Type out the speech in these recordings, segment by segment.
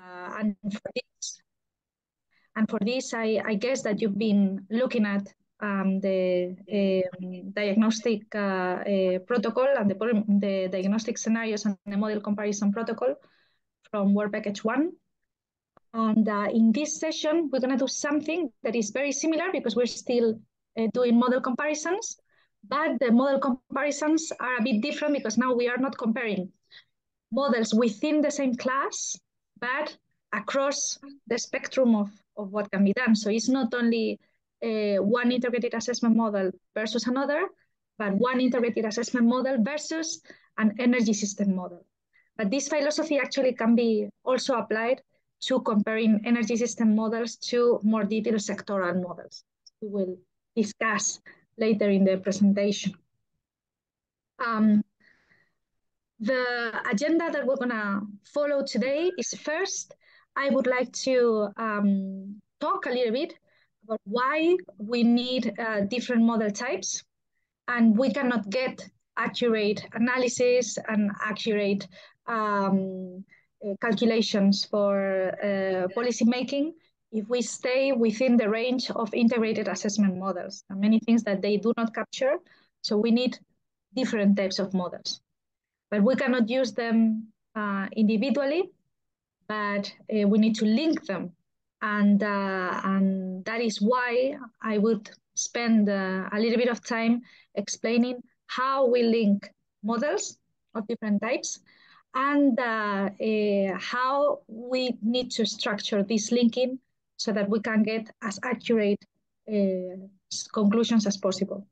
Uh, and for this, and for this, I, I guess that you've been looking at um, the um, diagnostic uh, uh, protocol and the, the diagnostic scenarios and the model comparison protocol from Work Package 1. And uh, in this session, we're going to do something that is very similar because we're still uh, doing model comparisons, but the model comparisons are a bit different because now we are not comparing models within the same class, but across the spectrum of, of what can be done. So it's not only uh, one integrated assessment model versus another, but one integrated assessment model versus an energy system model. But this philosophy actually can be also applied to comparing energy system models to more detailed sectoral models. We will discuss later in the presentation. Um, the agenda that we're gonna follow today is first, I would like to um, talk a little bit about why we need uh, different model types and we cannot get accurate analysis and accurate um, uh, calculations for uh, policy making if we stay within the range of integrated assessment models and many things that they do not capture. So we need different types of models, but we cannot use them uh, individually, but uh, we need to link them and uh, and that is why I would spend uh, a little bit of time explaining how we link models of different types and uh, uh how we need to structure this linking so that we can get as accurate conclusions as possible.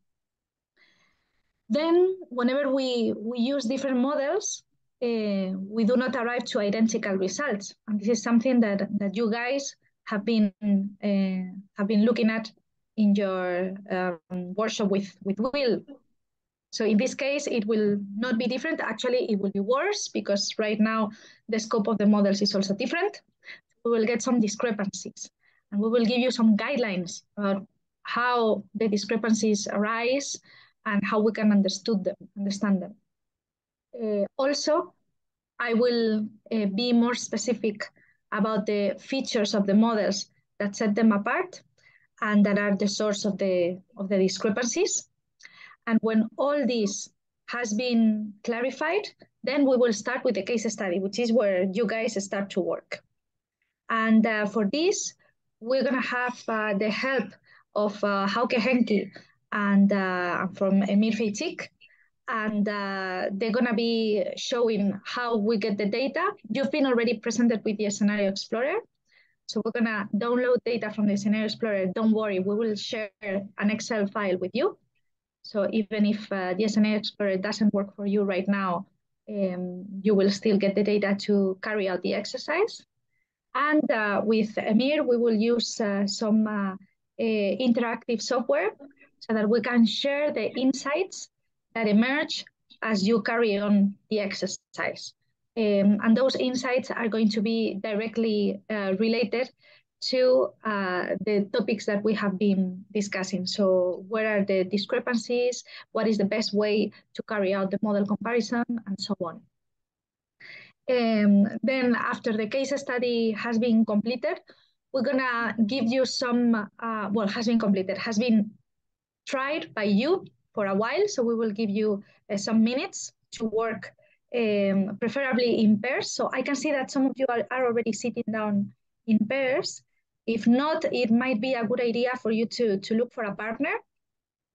Then, whenever we, we use different models, uh, we do not arrive to identical results. And this is something that, that you guys have been uh, have been looking at in your um, workshop with with Will. So in this case, it will not be different. Actually, it will be worse because right now the scope of the models is also different. We will get some discrepancies and we will give you some guidelines about how the discrepancies arise and how we can understood them, understand them. Uh, also, I will uh, be more specific about the features of the models that set them apart and that are the source of the, of the discrepancies. And when all this has been clarified, then we will start with the case study, which is where you guys start to work. And uh, for this, we're gonna have uh, the help of uh, Hauke Henke and uh, from Emir Fejzić, and uh, they're going to be showing how we get the data. You've been already presented with the Scenario Explorer. So we're going to download data from the Scenario Explorer. Don't worry, we will share an Excel file with you. So even if uh, the Scenario Explorer doesn't work for you right now, um, you will still get the data to carry out the exercise. And uh, with Emir, we will use uh, some uh, interactive software so that we can share the insights that emerge as you carry on the exercise. Um, and those insights are going to be directly uh, related to uh, the topics that we have been discussing. So where are the discrepancies? What is the best way to carry out the model comparison and so on. Um, then after the case study has been completed, we're gonna give you some, uh, well, has been completed, has been tried by you for a while. So we will give you uh, some minutes to work, um, preferably in pairs. So I can see that some of you are, are already sitting down in pairs. If not, it might be a good idea for you to, to look for a partner.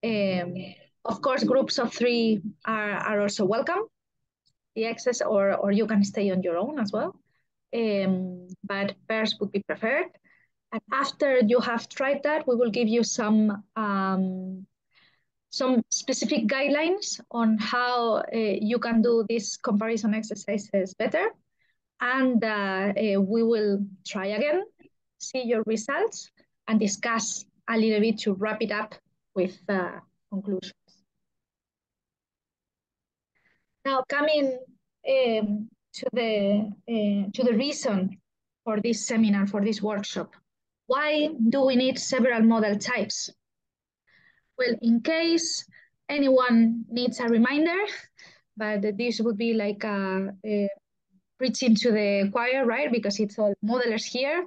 Um, of course, groups of three are, are also welcome, the access, or, or you can stay on your own as well. Um, but pairs would be preferred. And after you have tried that, we will give you some um, some specific guidelines on how uh, you can do these comparison exercises better. And uh, uh, we will try again, see your results, and discuss a little bit to wrap it up with uh, conclusions. Now coming um, to the uh, to the reason for this seminar, for this workshop. Why do we need several model types? Well, in case anyone needs a reminder, but this would be like a, a preaching to the choir, right? Because it's all modelers here.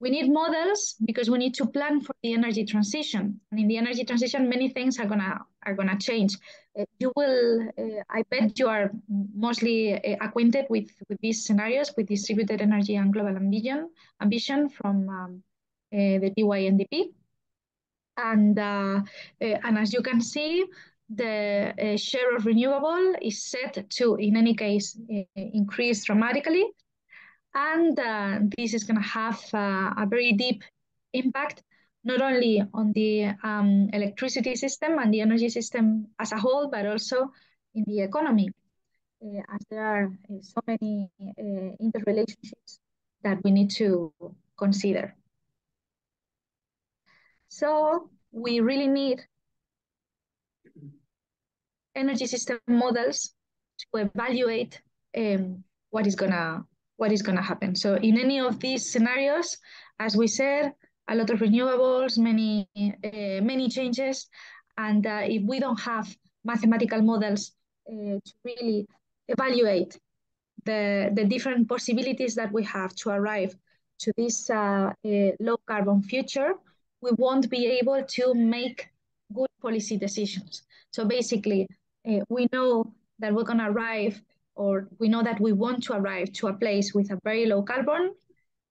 We need models because we need to plan for the energy transition. And in the energy transition, many things are gonna are gonna change. Uh, you will, uh, I bet you are mostly uh, acquainted with, with these scenarios, with distributed energy and global ambition, ambition from um, uh, the TYNDP. And, uh, uh, and as you can see, the share of renewable is set to, in any case, increase dramatically. And uh, this is going to have uh, a very deep impact, not only on the um, electricity system and the energy system as a whole, but also in the economy, as there are so many interrelationships that we need to consider. So we really need energy system models to evaluate um, what is gonna what is gonna happen. So in any of these scenarios, as we said, a lot of renewables, many uh, many changes, and uh, if we don't have mathematical models uh, to really evaluate the the different possibilities that we have to arrive to this uh, uh, low carbon future, we won't be able to make good policy decisions. So basically, we know that we're going to arrive, or we know that we want to arrive to a place with a very low carbon,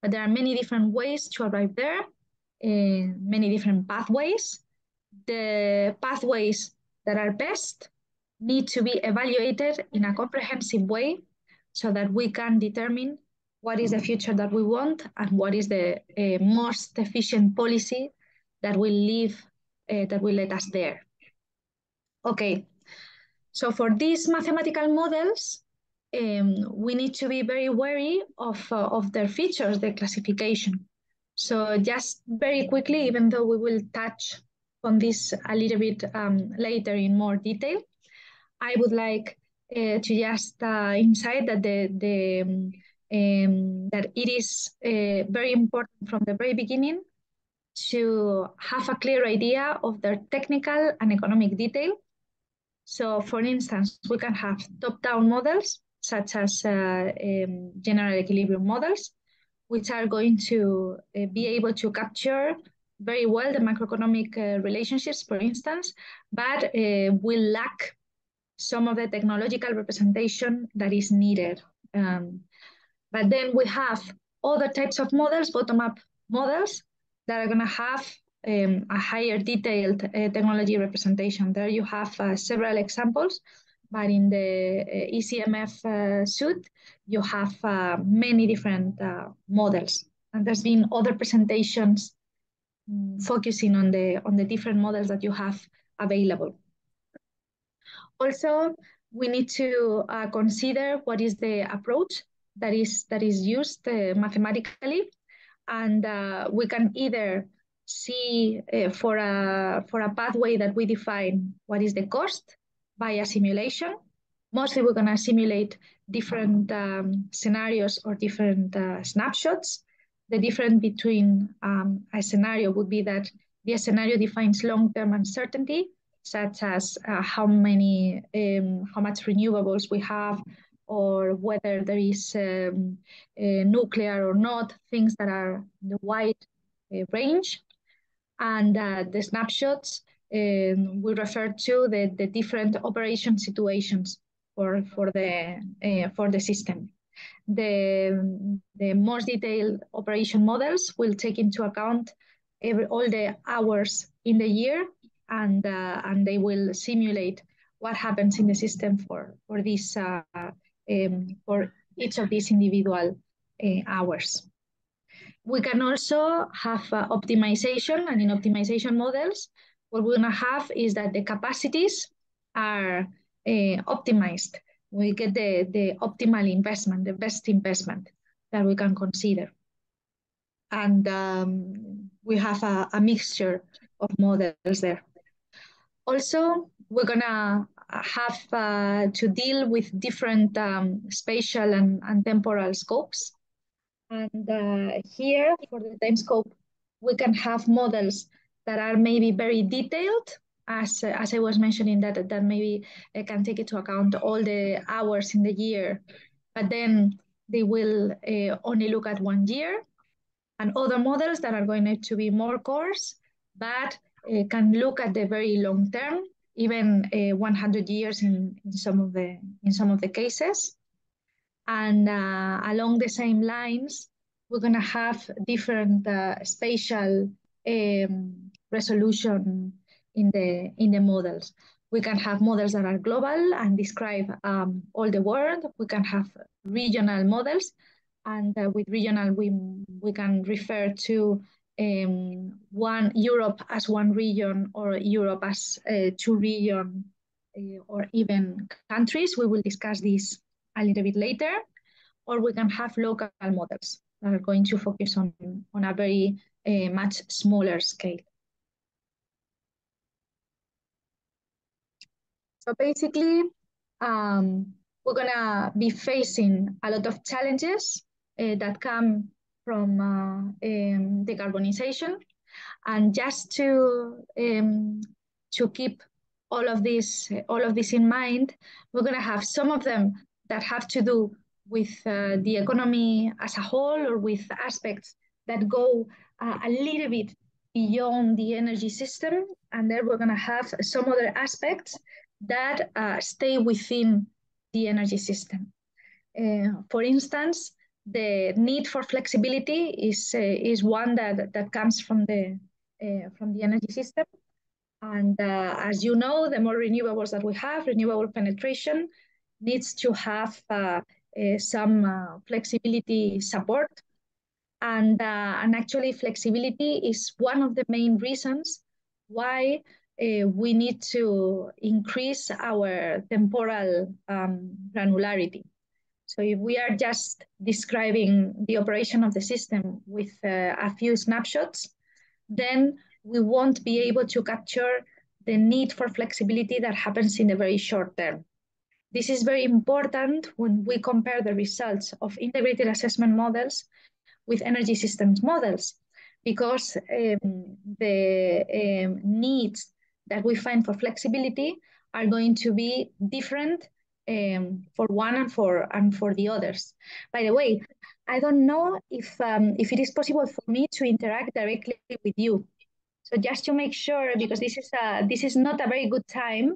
but there are many different ways to arrive there, uh, many different pathways. The pathways that are best need to be evaluated in a comprehensive way so that we can determine what is the future that we want and what is the uh, most efficient policy that will leave, uh, that will let us there. Okay, so for these mathematical models, um, we need to be very wary of, uh, of their features, their classification. So just very quickly, even though we will touch on this a little bit um, later in more detail, I would like uh, to just uh, insight that the, the um, that it is uh, very important from the very beginning to have a clear idea of their technical and economic detail. So for instance, we can have top-down models, such as uh, um, general equilibrium models, which are going to uh, be able to capture very well the macroeconomic uh, relationships, for instance, but uh, will lack some of the technological representation that is needed. Um, but then we have other types of models, bottom-up models, that are going to have um, a higher detailed uh, technology representation. There you have uh, several examples, but in the uh, ECEMF uh, suite, you have uh, many different uh, models. And there's been other presentations um, focusing on the, on the different models that you have available. Also, we need to consider what is the approach that is, that is used mathematically and uh, we can either see uh, for a for a pathway that we define what is the cost by a simulation. Mostly, we're going to simulate different um, scenarios or different uh, snapshots. The difference between um, a scenario would be that the scenario defines long-term uncertainty, such as uh, how many, um, how much renewables we have, or whether there is um, nuclear or not, things that are the wide uh, range. And uh, the snapshots, we refer to the, the different operation situations for, for, the, uh, for the system. The, the most detailed operation models will take into account every, all the hours in the year and, uh, and they will simulate what happens in the system for, for this uh, um, for each of these individual uh, hours. We can also have uh, optimization, and in optimization models, what we're gonna have is that the capacities are uh, optimized. We get the, the optimal investment, the best investment that we can consider. And um, we have a, a mixture of models there. Also, we're gonna have uh, to deal with different um, spatial and, and temporal scopes. And uh, here, for the time scope, we can have models that are maybe very detailed, as, as I was mentioning, that, that maybe can take into account all the hours in the year. But then they will uh, only look at one year, and other models that are going to be more coarse, but uh, can look at the very long term, even uh, 100 years in, in some of the in some of the cases. And uh, along the same lines, we're going to have different uh, spatial um, resolution in the in the models. We can have models that are global and describe um, all the world. We can have regional models, and uh, with regional, we we can refer to um, one Europe as one region or Europe as uh, two region uh, or even countries. We will discuss this a little bit later. Or we can have local models that are going to focus on, on a very uh, much smaller scale. So basically, um, we're gonna be facing a lot of challenges uh, that come from uh, um, decarbonization. And just to um, to keep all of this all of this in mind, we're going to have some of them that have to do with uh, the economy as a whole or with aspects that go uh, a little bit beyond the energy system. And then we're going to have some other aspects that uh, stay within the energy system. Uh, for instance, the need for flexibility is uh, is one that that comes from the uh, from the energy system. And uh, as you know, the more renewables that we have, renewable penetration needs to have uh, some flexibility support. And, and actually flexibility is one of the main reasons why we need to increase our temporal um, granularity. So if we are just describing the operation of the system with uh, a few snapshots, then we won't be able to capture the need for flexibility that happens in the very short term. This is very important when we compare the results of integrated assessment models with energy systems models, because um, the um, needs that we find for flexibility are going to be different um, for one and for and for the others. By the way, I don't know if um, if it is possible for me to interact directly with you. So just to make sure, because this is a this is not a very good time,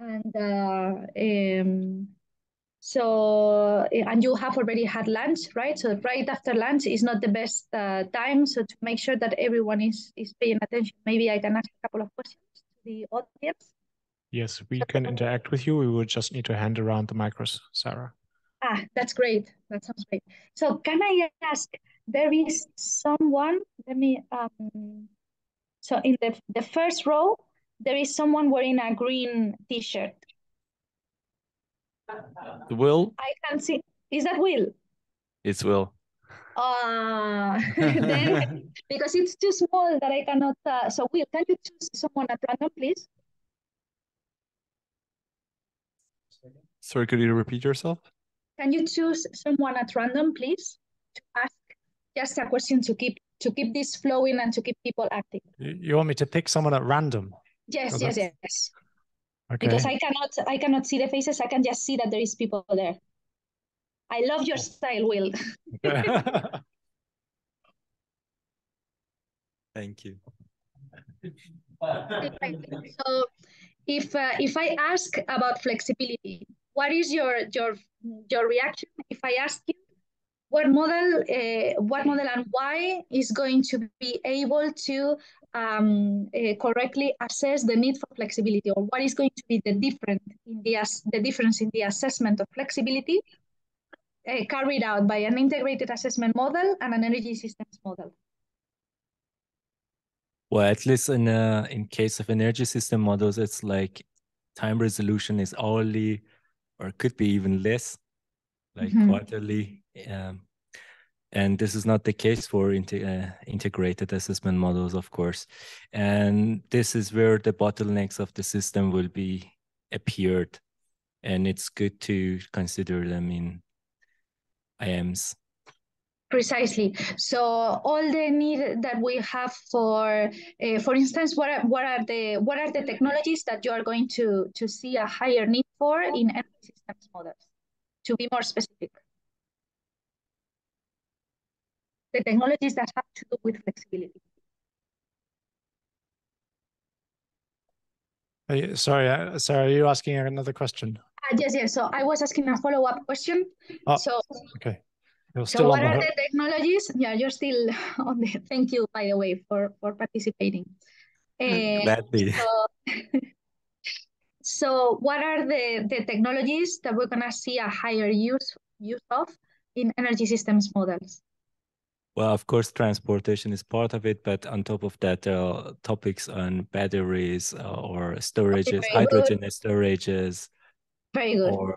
and uh, um, so and you have already had lunch, right? So right after lunch is not the best uh, time. So to make sure that everyone is is paying attention, maybe I can ask a couple of questions the audience. Yes, we can interact with you. We will just need to hand around the micros, Sara. Ah, that's great. That sounds great. So can I ask, there is someone, let me, um, so in the, the first row, there is someone wearing a green t-shirt. Will? I can see, is that Will? It's Will. Uh, then, because it's too small that I cannot, uh, so Will, can you choose someone at random, please? Sorry, could you repeat yourself? Can you choose someone at random, please, to ask just a question to keep to keep this flowing and to keep people active? You want me to pick someone at random? Yes, oh, yes, yes. Okay. Because I cannot I cannot see the faces. I can just see that there is people there. I love your style, Will. Thank you. so if uh, if I ask about flexibility, what is your your your reaction if I ask you what model uh, what model and why is going to be able to um, uh, correctly assess the need for flexibility or what is going to be the different in the the difference in the assessment of flexibility carried out by an integrated assessment model and an energy systems model well at least in uh, in case of energy system models it's like time resolution is only or could be even less, like mm-hmm. quarterly. Um, and this is not the case for uh, integrated assessment models, of course. And this is where the bottlenecks of the system will be appeared. And it's good to consider them in IAMs. Precisely. So all the need that we have for, uh, for instance, what are, what are the what are the technologies that you are going to to see a higher need for in energy systems models? To be more specific. the technologies that have to do with flexibility. You, sorry, Sara, are you asking another question? Uh, yes, yes. So I was asking a follow-up question. Oh, so okay. You're so what are the technologies? Yeah, you're still on the. Thank you, by the way, for for participating. Uh, Gladly. So, so what are the the technologies that we're gonna see a higher use use of in energy systems models? Well, of course, transportation is part of it, but on top of that, there are topics on batteries uh, or storages, okay, hydrogen good. storages, very good, or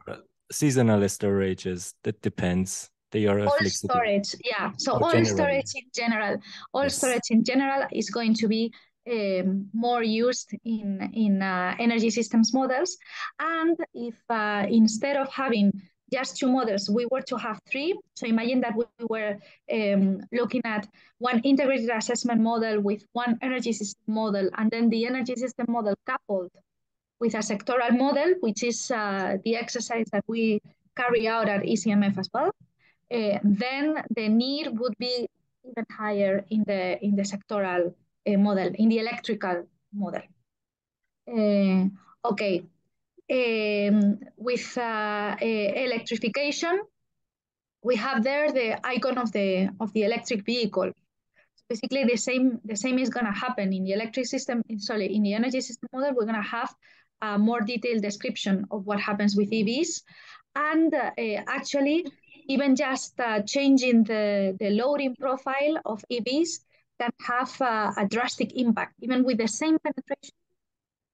seasonal storages. That depends. They are all flexible. storage, yeah. So all storage in general, all yes. storage in general is going to be um, more used in in uh, energy systems models. And if uh, instead of having just two models, we were to have three. So imagine that we were um, looking at one integrated assessment model with one energy system model, and then the energy system model coupled with a sectoral model, which is uh, the exercise that we carry out at ECEMF as well. Uh, then the need would be even higher in the in the sectoral uh, model, in the electrical model. Uh, okay, um, with uh, electrification, we have there the icon of the of the electric vehicle. So basically, the same the same is going to happen in the electric system. Sorry, in the energy system model, we're going to have a more detailed description of what happens with EVs, and uh, actually, even just uh, changing the the loading profile of EVs can have uh, a drastic impact, even with the same penetration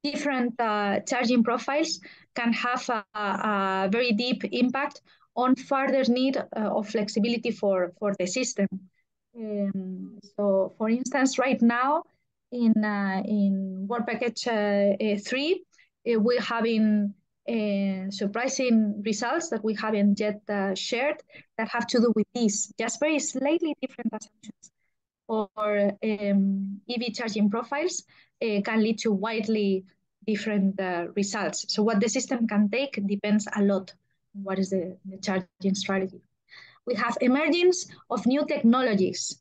different uh, charging profiles can have a, a, very deep impact on further need uh, of flexibility for, for the system. Um, so for instance, right now in, uh, in work package uh, uh, 3, uh, we're having surprising results that we haven't yet shared that have to do with these, just very slightly different assumptions for um, EV charging profiles uh, can lead to widely different uh, results. So what the system can take depends a lot on what is the, the charging strategy. We have emergence of new technologies.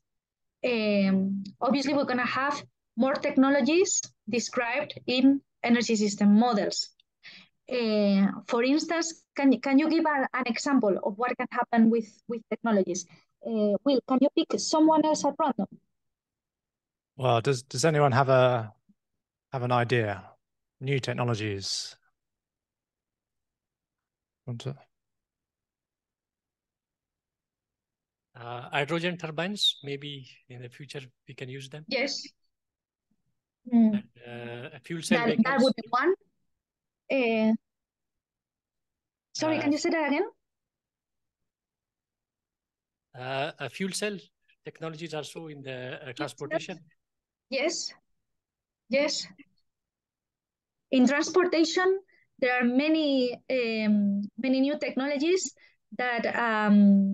Um, obviously, we're going to have more technologies described in energy system models. Uh, for instance, can, can you give a, an example of what can happen with, with technologies? Uh, Will, can you pick someone else at random? Well, does does anyone have a have an idea? New technologies. Want to? Uh, hydrogen turbines, maybe in the future we can use them. Yes. Mm. And, uh, fuel cell that, that would be one. Uh, sorry, can you say that again? Uh, a fuel cell technologies also in the uh, transportation. Yes, yes. In transportation, there are many um, many new technologies that um,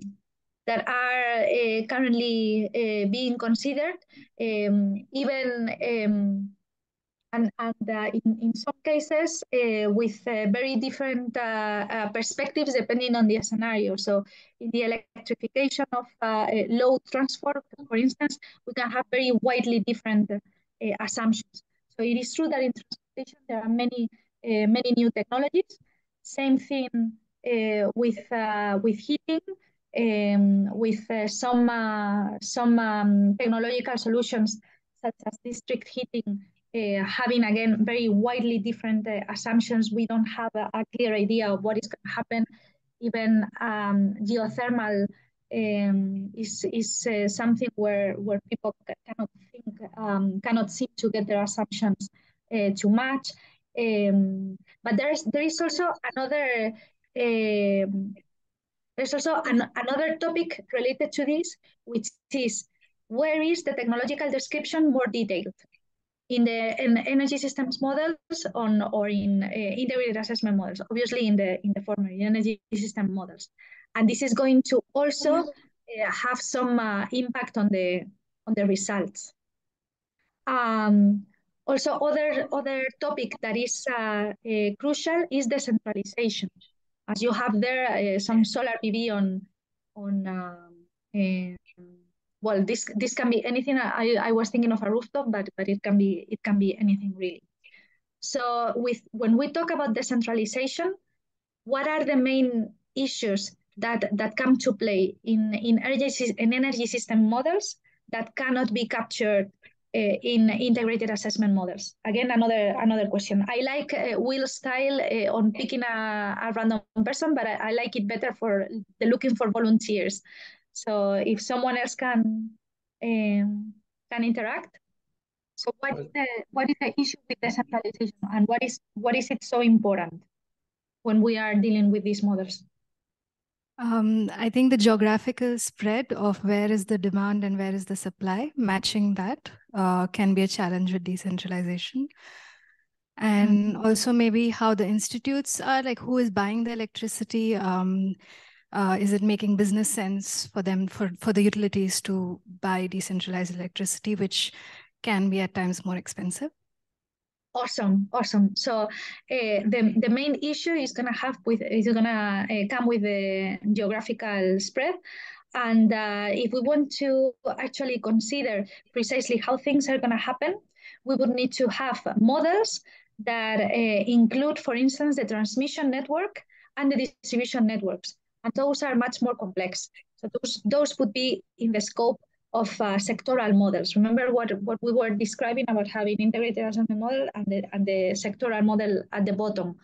that are uh, currently uh, being considered. Um, even um, and, and uh, in, in some cases uh, with uh, very different uh, uh, perspectives depending on the scenario. So in the electrification of uh, load transport, for instance, we can have very widely different assumptions. So it is true that in transportation there are many many new technologies. Same thing with with heating. Um, with some some um, technological solutions such as district heating uh, having again very widely different uh, assumptions. We don't have a, a, clear idea of what is going to happen. Even um, geothermal um, is is uh, something where where people cannot think, um, cannot seem to get their assumptions uh, to match. Um, but there is there is also another. Um, there's also an, another topic related to this, which is where is the technological description more detailed? in the in energy systems models on or in uh, integrated assessment models obviously in the in the former energy system models. And this is going to also uh, have some uh, impact on the on the results. Um, also other other topic that is uh, uh, crucial is decentralization as you have there uh, some solar pv on on um, well, this this can be anything. I, I was thinking of a rooftop, but but it can be it can be anything really. So with when we talk about decentralization, what are the main issues that that come to play in in energy in energy system models that cannot be captured in integrated assessment models. Again, another another question. I like uh, Will's style uh, on picking a, a, random person, but I, I, like it better for the looking for volunteers. So if someone else can um, can interact. So what is the what is the issue with decentralization, and what is what is it so important when we are dealing with these models? Um, I think the geographical spread of where is the demand and where is the supply, matching that uh, can be a challenge with decentralization. And mm-hmm. also maybe how the institutes are like who is buying the electricity. Um, uh, is it making business sense for them for, for the utilities to buy decentralized electricity, which can be at times more expensive? Awesome, awesome. So uh, the the main issue is gonna have with is gonna uh, come with the geographical spread, and uh, if we want to actually consider precisely how things are gonna happen, we would need to have models that uh, include, for instance, the transmission network and the distribution networks, and those are much more complex. So those those would be in the scope of uh, sectoral models. Remember what, what we were describing about having integrated assessment model and the, and the sectoral model at the bottom.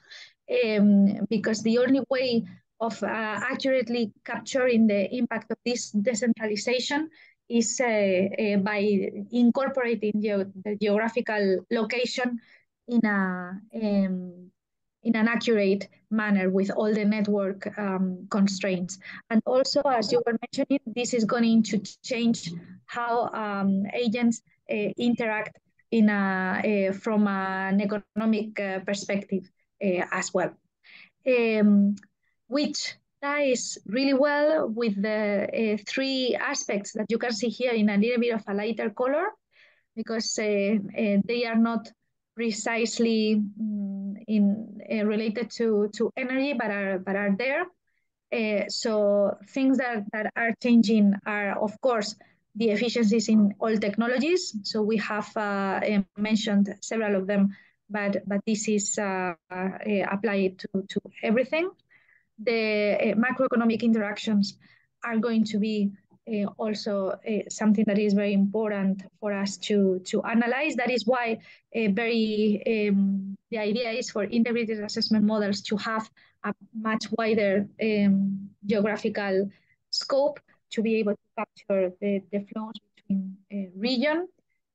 Um, because the only way of uh, accurately capturing the impact of this decentralization is uh, uh by incorporating the, the geographical location in a um, in an accurate manner with all the network um, constraints. And also, as you were mentioning, this is going to change how um, agents uh, interact in a, uh, from an economic uh, perspective uh, as well, um, which ties really well with the uh, three aspects that you can see here in a little bit of a lighter color, because uh, they are not precisely um, in uh, related to to energy, but are but are there. Uh, so things that that are changing are of course the efficiencies in all technologies. So we have uh, uh mentioned several of them, but but this is uh, uh, applied to to everything. The macroeconomic interactions are going to be uh, also uh, something that is very important for us to, to analyze. That is why uh, very um, the idea is for integrated assessment models to have a much wider um, geographical scope to be able to capture the, the flows between uh, region.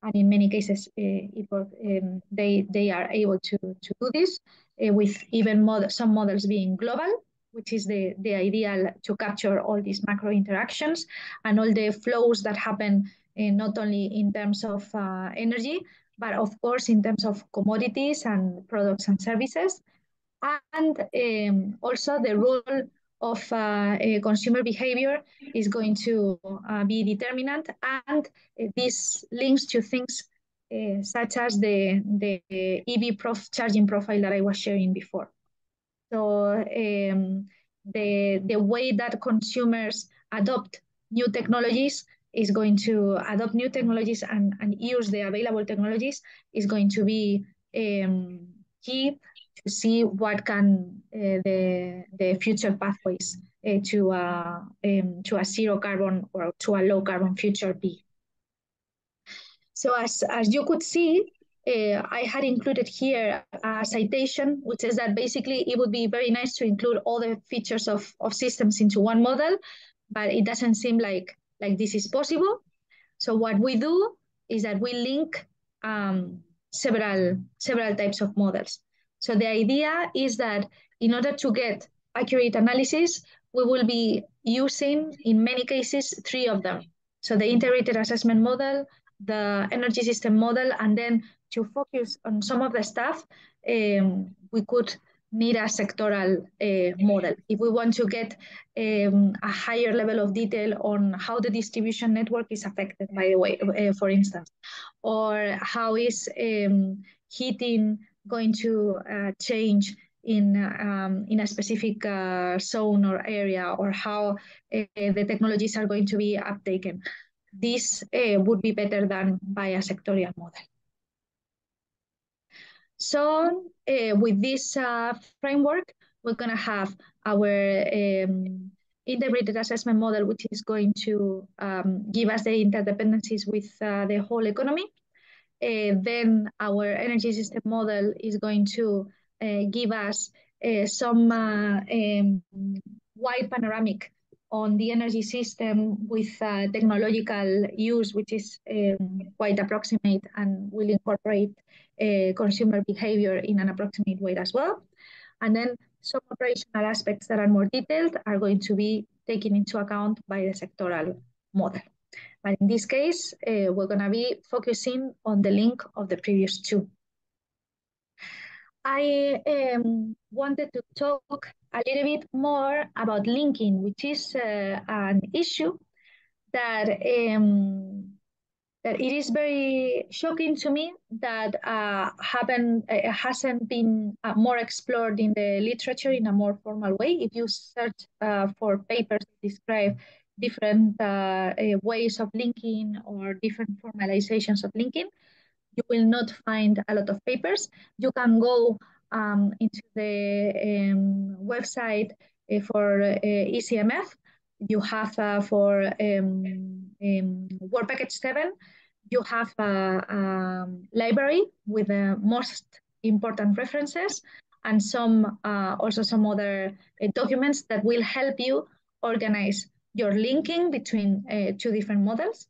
And in many cases, uh, it, um, they, they are able to, to do this uh, with even mod some models being global which is the, the ideal to capture all these macro interactions and all the flows that happen uh, not only in terms of uh, energy, but of course in terms of commodities and products and services. And um, also the role of uh, consumer behavior is going to uh, be determinant. And uh, this links to things such as the, the EV prof charging profile that I was sharing before. So um, the, the way that consumers adopt new technologies is going to adopt new technologies and, and use the available technologies is going to be um, key to see what can uh, the, the future pathways uh, to, uh, um, to a zero carbon or to a low carbon future be. So as, as you could see, uh, I had included here a citation, which is that basically it would be very nice to include all the features of, of systems into one model, but it doesn't seem like, like this is possible. So what we do is that we link um, several, several types of models. So the idea is that in order to get accurate analysis, we will be using, in many cases, three of them. So the integrated assessment model, the energy system model, and then to focus on some of the stuff, um, we could need a sectoral uh, model. If we want to get um, a higher level of detail on how the distribution network is affected, by the way, uh, for instance, or how is um, heating going to uh, change in um, in a specific uh, zone or area, or how uh, the technologies are going to be uptaken. this uh, would be better done by a sectorial model. So uh, with this uh, framework, we're going to have our um, integrated assessment model, which is going to um, give us the interdependencies with uh, the whole economy. Uh, then our energy system model is going to uh, give us some um, wide panoramic on the energy system with uh, technological use, which is um, quite approximate and will incorporate uh, consumer behavior in an approximate way as well. And then some operational aspects that are more detailed are going to be taken into account by the sectoral model. But in this case, uh, we're going to be focusing on the link of the previous two. I um, wanted to talk a little bit more about linking, which is uh, an issue that um, that it is very shocking to me that uh, haven't uh, hasn't been uh, more explored in the literature in a more formal way. If you search uh, for papers that describe different uh, ways of linking or different formalizations of linking, you will not find a lot of papers. You can go um, into the um, website uh, for uh, ECEMF. You have uh, for um, um, Work Package 7, you have a, a library with the most important references and some uh, also some other uh, documents that will help you organize your linking between uh, two different models.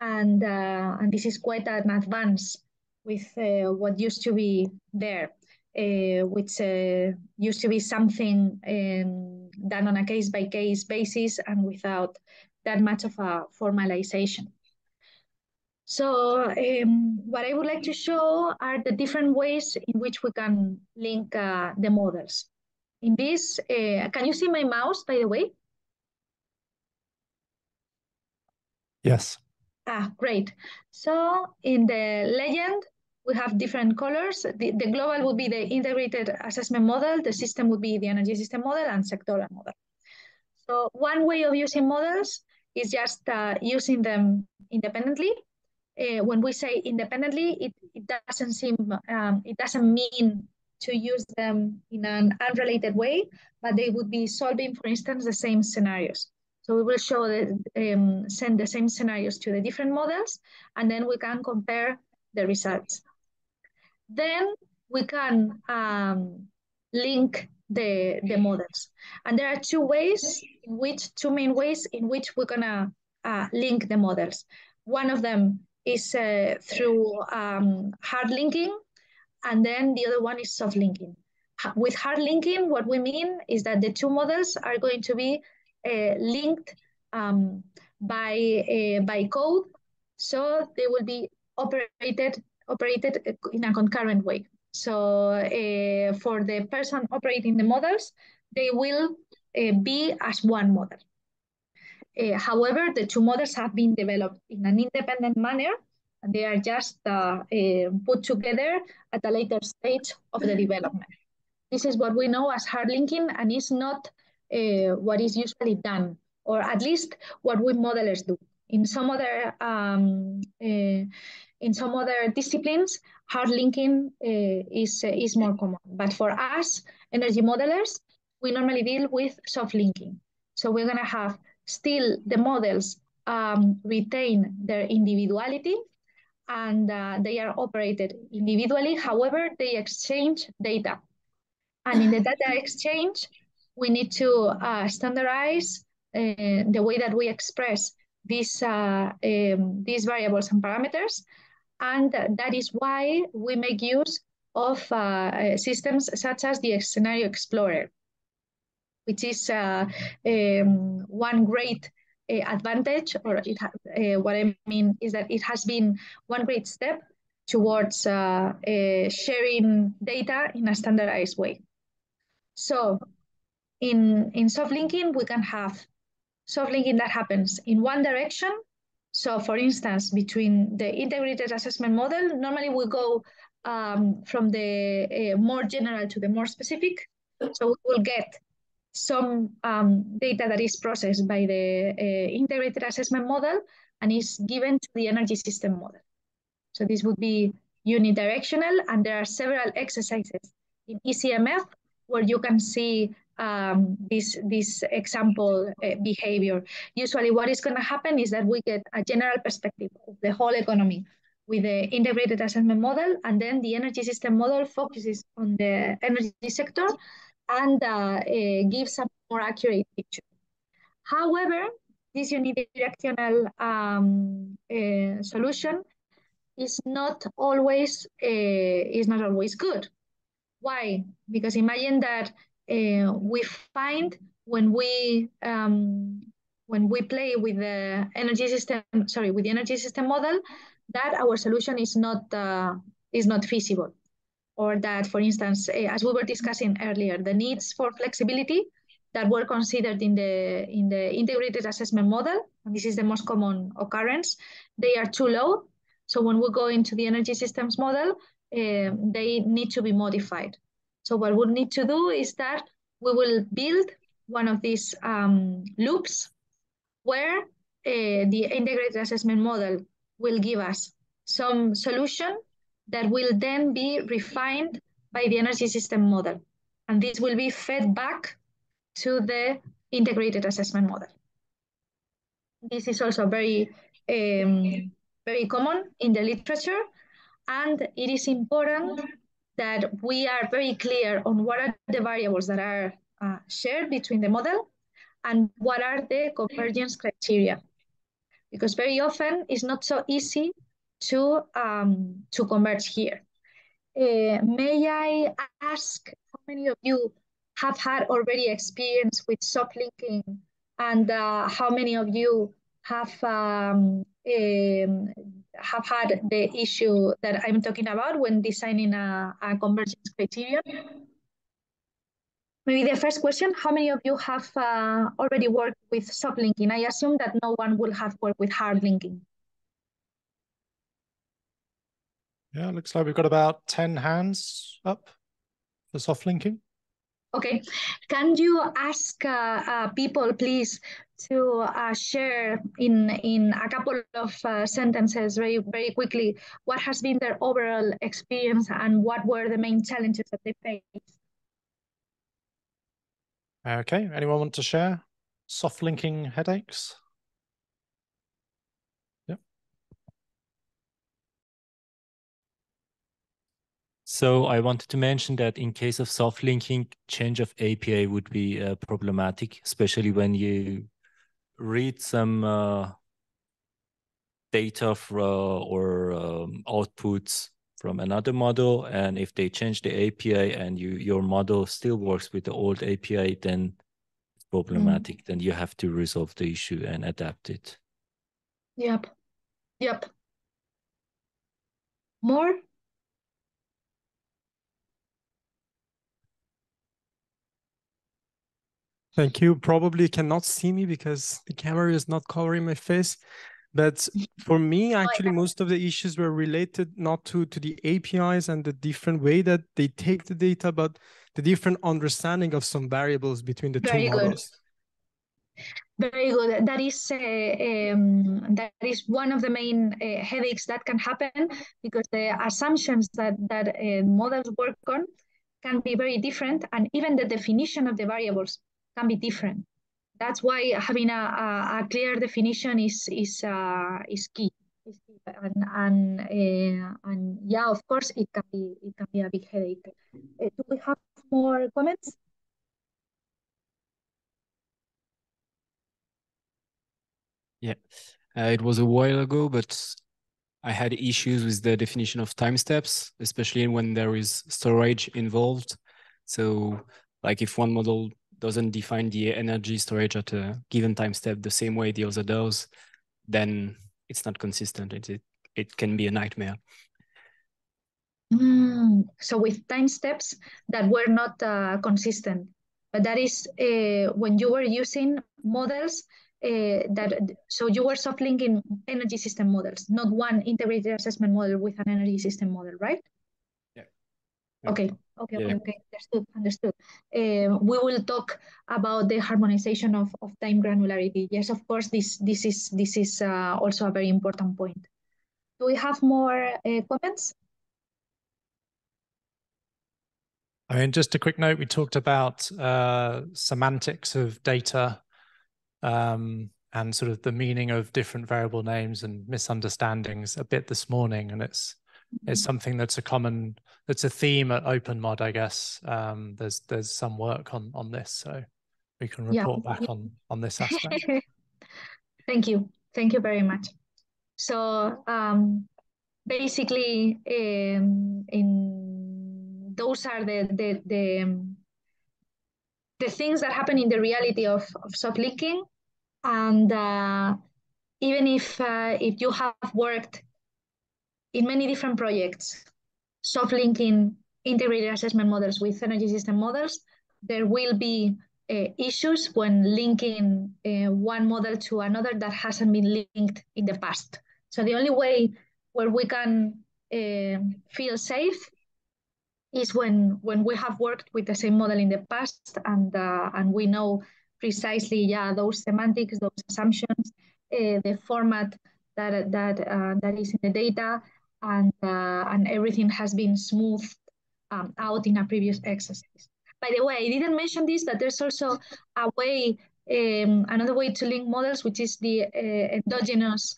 And, and this is quite an advance with what used to be there uh, which uh, used to be something um, done on a case by case basis and without that much of a formalization. So um, what I would like to show are the different ways in which we can link uh, the models. In this, uh, can you see my mouse, by the way? Yes. Ah, great. So in the legend, we have different colors. The, the global would be the integrated assessment model, the system would be the energy system model, and sectoral model. So one way of using models is just uh, using them independently. Uh, when we say independently, it, it doesn't seem, um, it doesn't mean to use them in an unrelated way, but they would be solving, for instance, the same scenarios. So we will show the, um, send the same scenarios to the different models, and then we can compare the results. Then we can um, link the, the models. And there are two ways in which, two main ways in which we're gonna uh, link the models. One of them is uh, through um, hard linking, and then the other one is soft linking. With hard linking, what we mean is that the two models are going to be linked um, by, uh, by code, so they will be operated operated in a concurrent way. So uh, for the person operating the models, they will uh, be as one model. Uh, however, the two models have been developed in an independent manner. And they are just uh, uh, put together at a later stage of the development. This is what we know as hard linking and is not uh, what is usually done, or at least what we modelers do. In some other um, in some other disciplines, hard linking uh, is, uh, is more common. But for us, energy modelers, we normally deal with soft linking. So we're going to have still the models um, retain their individuality and uh, they are operated individually. However, they exchange data. And in the data exchange, we need to uh, standardize uh, the way that we express these, uh, um, these variables and parameters and that is why we make use of uh, systems such as the Scenario Explorer, which is uh, um, one great uh, advantage, or it what I mean is that it has been one great step towards sharing data in a standardized way. So in, in soft linking, we can have soft linking that happens in one direction so for instance, between the integrated assessment model, normally we go um, from the uh, more general to the more specific. So we will get some um, data that is processed by the uh, integrated assessment model, and is given to the energy system model. So this would be unidirectional, and there are several exercises in ECEMF where you can see um, this, this example uh, behavior. Usually what is going to happen is that we get a general perspective of the whole economy with the integrated assessment model, and then the energy system model focuses on the energy sector and uh, uh, gives a more accurate picture. However, this unidirectional um, uh, solution is not always uh, is not always good. Why? Because imagine that uh, we find when we um, when we play with the energy system, sorry, with the energy system model, that our solution is not uh, is not feasible, or that, for instance, uh, as we were discussing earlier, the needs for flexibility that were considered in the in the integrated assessment model, and this is the most common occurrence, they are too low. So when we go into the energy systems model, uh, they need to be modified. So what we need to do is that we will build one of these um, loops where uh, the integrated assessment model will give us some solution that will then be refined by the energy system model. And this will be fed back to the integrated assessment model. This is also very, um, very common in the literature. And it is important that we are very clear on what are the variables that are uh, shared between the model and what are the convergence criteria. Because very often it's not so easy to, um, to converge here. Uh, may I ask how many of you have had already experience with soft linking and uh, how many of you have um, um, have had the issue that I'm talking about when designing a, a convergence criterion. Maybe the first question, how many of you have uh, already worked with soft linking? I assume that no one will have worked with hard linking. Yeah, looks like we've got about 10 hands up for soft linking. Okay, can you ask uh, uh, people, please, to uh, share in in a couple of uh, sentences, very very quickly, what has been their overall experience and what were the main challenges that they faced? Okay, anyone want to share soft linking headaches? So I wanted to mention that in case of soft linking, change of API would be uh, problematic, especially when you read some uh, data for, or um, outputs from another model, and if they change the API and you your model still works with the old API, then it's problematic. Mm. Then you have to resolve the issue and adapt it. Yep. Yep. More Thank you. Probably cannot see me because the camera is not covering my face. But for me, actually, most of the issues were related not to, to the APIs and the different way that they take the data, but the different understanding of some variables between the Very two good. models. Very good. That is uh, um, that is one of the main uh, headaches that can happen because the assumptions that that uh, models work on can be very different, and even the definition of the variables can be different. That's why having a, a, a clear definition is is uh, is key. And and, uh, and yeah, of course, it can be it can be a big headache. Uh, do we have more comments? Yeah, uh, it was a while ago, but I had issues with the definition of time steps, especially when there is storage involved. So, like if one model doesn't define the energy storage at a given time step the same way the other does, then it's not consistent. It it, it can be a nightmare. Mm, so with time steps that were not uh, consistent, but that is uh, when you were using models uh, that so you were soft linking energy system models, not one integrated assessment model with an energy system model, right? Yeah. yeah. Okay. Okay, yeah. okay, okay, understood, understood. Uh, we will talk about the harmonization of, of time granularity. Yes, of course, this this is this is uh, also a very important point. Do we have more uh, comments? I mean, just a quick note, we talked about uh, semantics of data um, and sort of the meaning of different variable names and misunderstandings a bit this morning. And it's it's mm-hmm. something that's a common that's a theme at open mod i guess. Um, there's there's some work on on this so we can report yeah. back on on this aspect. Thank you. Thank you very much. So um, basically um, in those are the the the, um, the things that happen in the reality of, of soft linking and uh, even if uh, if you have worked in many different projects, soft linking integrated assessment models with energy system models, there will be uh, issues when linking uh, one model to another that hasn't been linked in the past. So the only way where we can uh, feel safe is when when we have worked with the same model in the past and uh, and we know precisely yeah those semantics, those assumptions, the format that that uh, that is in the data, and, uh, and everything has been smoothed um, out in a previous exercise. By the way, I didn't mention this, but there's also a way, um, another way to link models, which is the uh, endogenous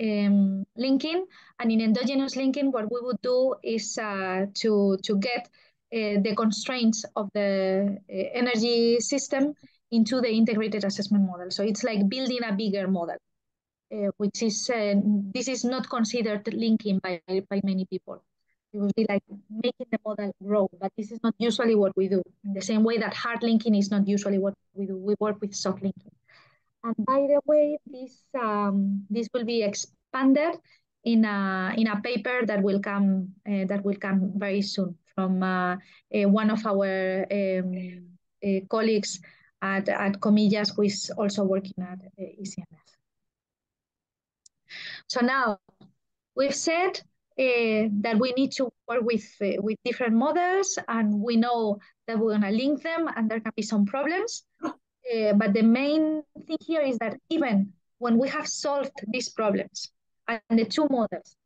um, linking. And in endogenous linking, what we would do is uh, to, to get uh, the constraints of the uh, energy system into the integrated assessment model. So it's like building a bigger model uh, which is uh, this is not considered linking by by many people. It would be like making the model grow, but this is not usually what we do. In the same way that hard linking is not usually what we do. We work with soft linking. And by the way, this um, this will be expanded in a in a paper that will come uh, that will come very soon from uh, uh, one of our um, uh, colleagues at at Comillas, who is also working at ECEMF. So now we've said uh, that we need to work with, uh, with different models and we know that we're gonna link them and there can be some problems. Uh, but the main thing here is that even when we have solved these problems and the two models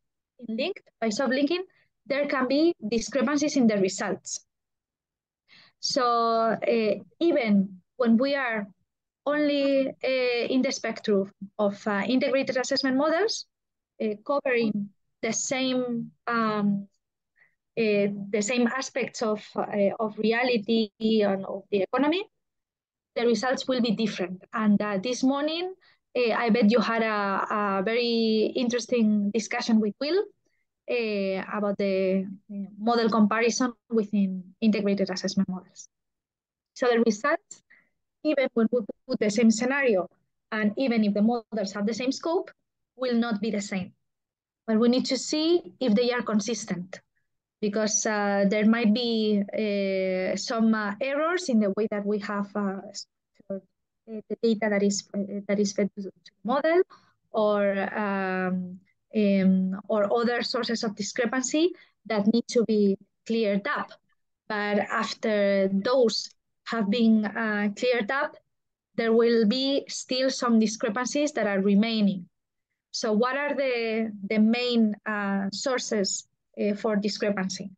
linked by soft linking, there can be discrepancies in the results. So uh, even when we are only uh, in the spectrum of uh, integrated assessment models, Uh, covering the same um, uh, the same aspects of uh, of reality and of the economy, the results will be different. And this morning, I bet you had a, a very interesting discussion with Will uh, about the model comparison within integrated assessment models. So the results even when we put the same scenario and even if the models have the same scope, will not be the same. But we need to see if they are consistent because uh, there might be uh, some uh, errors in the way that we have uh, uh, the data that is uh, that is fed to, the model or um, um, or other sources of discrepancy that need to be cleared up. But after those have been cleared up, there will be still some discrepancies that are remaining. So what are the, the main uh, sources uh, for discrepancy?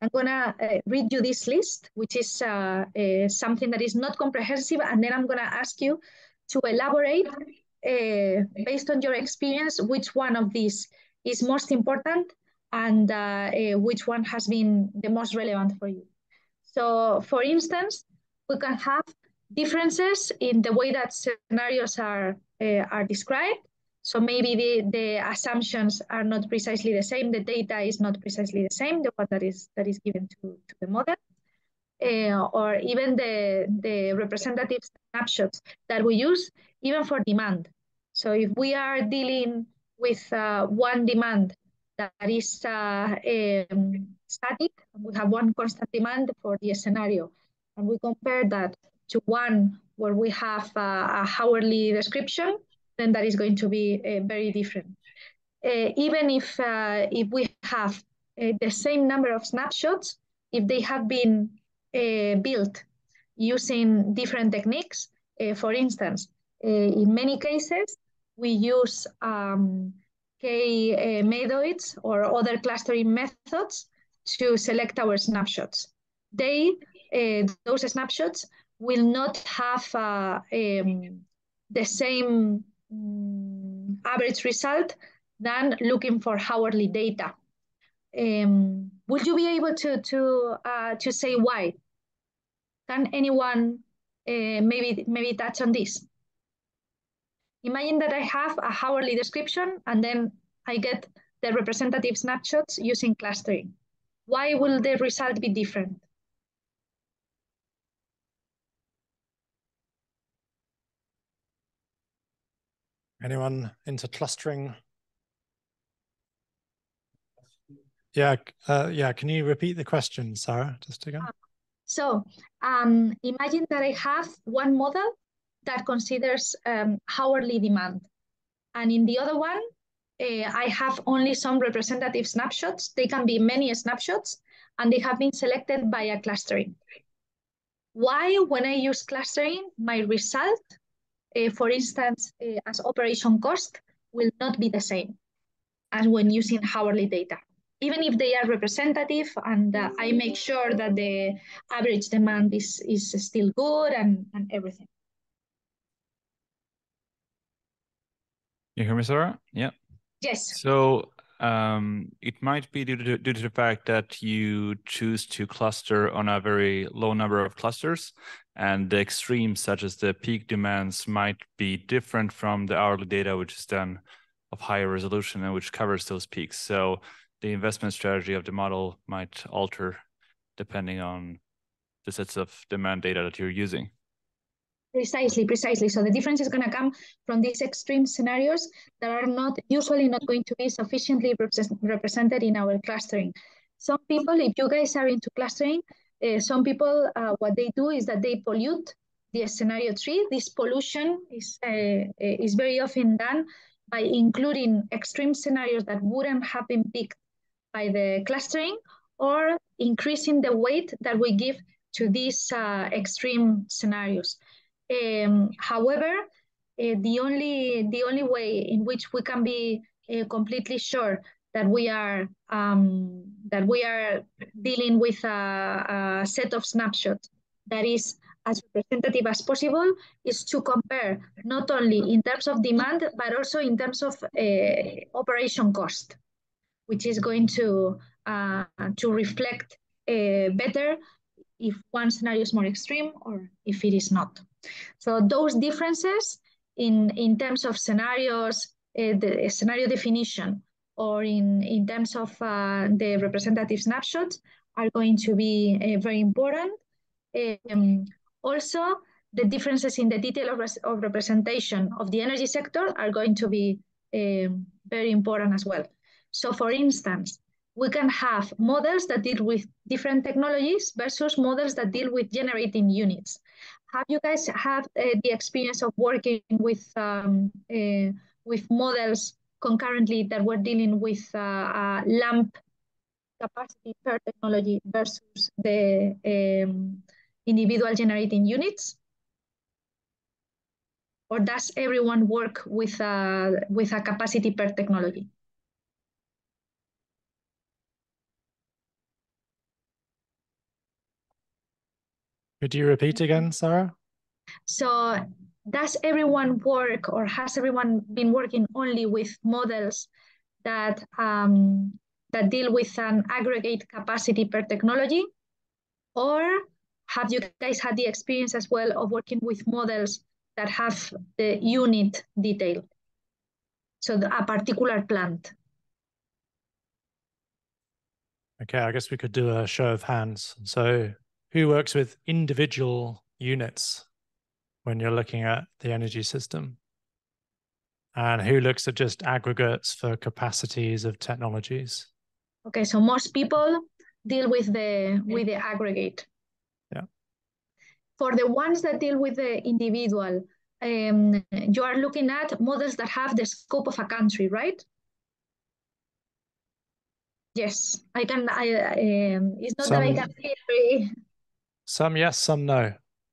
I'm gonna uh, read you this list, which is uh, uh, something that is not comprehensive, and then I'm gonna ask you to elaborate uh, based on your experience, which one of these is most important and which one has been the most relevant for you. So for instance, we can have differences in the way that scenarios are, are described. So maybe the, the assumptions are not precisely the same, the data is not precisely the same, the one that is, that is given to, to the model. Uh, or even the, the representative snapshots that we use, even for demand. So if we are dealing with uh, one demand that is uh, um, static, we have one constant demand for the scenario, and we compare that to one where we have a, a hourly description, then that is going to be uh, very different. Uh, even if, uh, if we have uh, the same number of snapshots, if they have been uh, built using different techniques. Uh, for instance, uh, in many cases, we use um, K-medoids or other clustering methods to select our snapshots. They, those snapshots will not have uh, um, the same um, average result than looking for hourly data. Um, would you be able to to uh, to say why? Can anyone uh, maybe maybe touch on this? Imagine that I have a hourly description and then I get the representative snapshots using clustering. Why will the result be different? Anyone into clustering? Yeah, uh, yeah. Can you repeat the question, Sara, just again? Uh, so um, imagine that I have one model that considers um, hourly demand. And in the other one, uh, I have only some representative snapshots. They can be many snapshots, and they have been selected by a clustering. Why, when I use clustering, my result for instance, uh, as operation cost will not be the same as when using hourly data. Even if they are representative and uh, I make sure that the average demand is, is still good and, and everything. You hear me, Sara? Yeah. Yes. So um, it might be due to, due to the fact that you choose to cluster on a very low number of clusters and the extremes such as the peak demands might be different from the hourly data which is then of higher resolution and which covers those peaks. So the investment strategy of the model might alter depending on the sets of demand data that you're using Precisely, precisely. So the difference is going to come from these extreme scenarios that are not usually not going to be sufficiently represented in our clustering. Some people, if you guys are into clustering, uh, some people, uh, what they do is that they pollute the scenario tree. This pollution is, uh, is very often done by including extreme scenarios that wouldn't have been picked by the clustering or increasing the weight that we give to these uh, extreme scenarios. Um, however, uh, the only the only way in which we can be uh, completely sure that we are um, that we are dealing with a, a, set of snapshots that is as representative as possible is to compare not only in terms of demand but also in terms of uh, operation cost, which is going to uh, to reflect uh, better if one scenario is more extreme or if it is not. So those differences in, in terms of scenarios, uh, the scenario definition, or in, in terms of uh, the representative snapshots are going to be uh, very important. Um, also, the differences in the detail of, of, representation of the energy sector are going to be um, very important as well. So for instance, we can have models that deal with different technologies versus models that deal with generating units. Have you guys had uh, the experience of working with um, uh, with models concurrently that were dealing with uh, lamp capacity per technology versus the um, individual generating units? Or does everyone work with a, with a capacity per technology? Could you repeat again, Sara? So does everyone work or has everyone been working only with models that um, that deal with an aggregate capacity per technology? Or have you guys had the experience as well of working with models that have the unit detail? So the, a particular plant. Okay, I guess we could do a show of hands. So who works with individual units when you're looking at the energy system? And who looks at just aggregates for capacities of technologies? Okay, so most people deal with the with the aggregate. Yeah. For the ones that deal with the individual, um, you are looking at models that have the scope of a country, right? Yes, I can. I um, it's not some, that I can hear. Some yes, some no.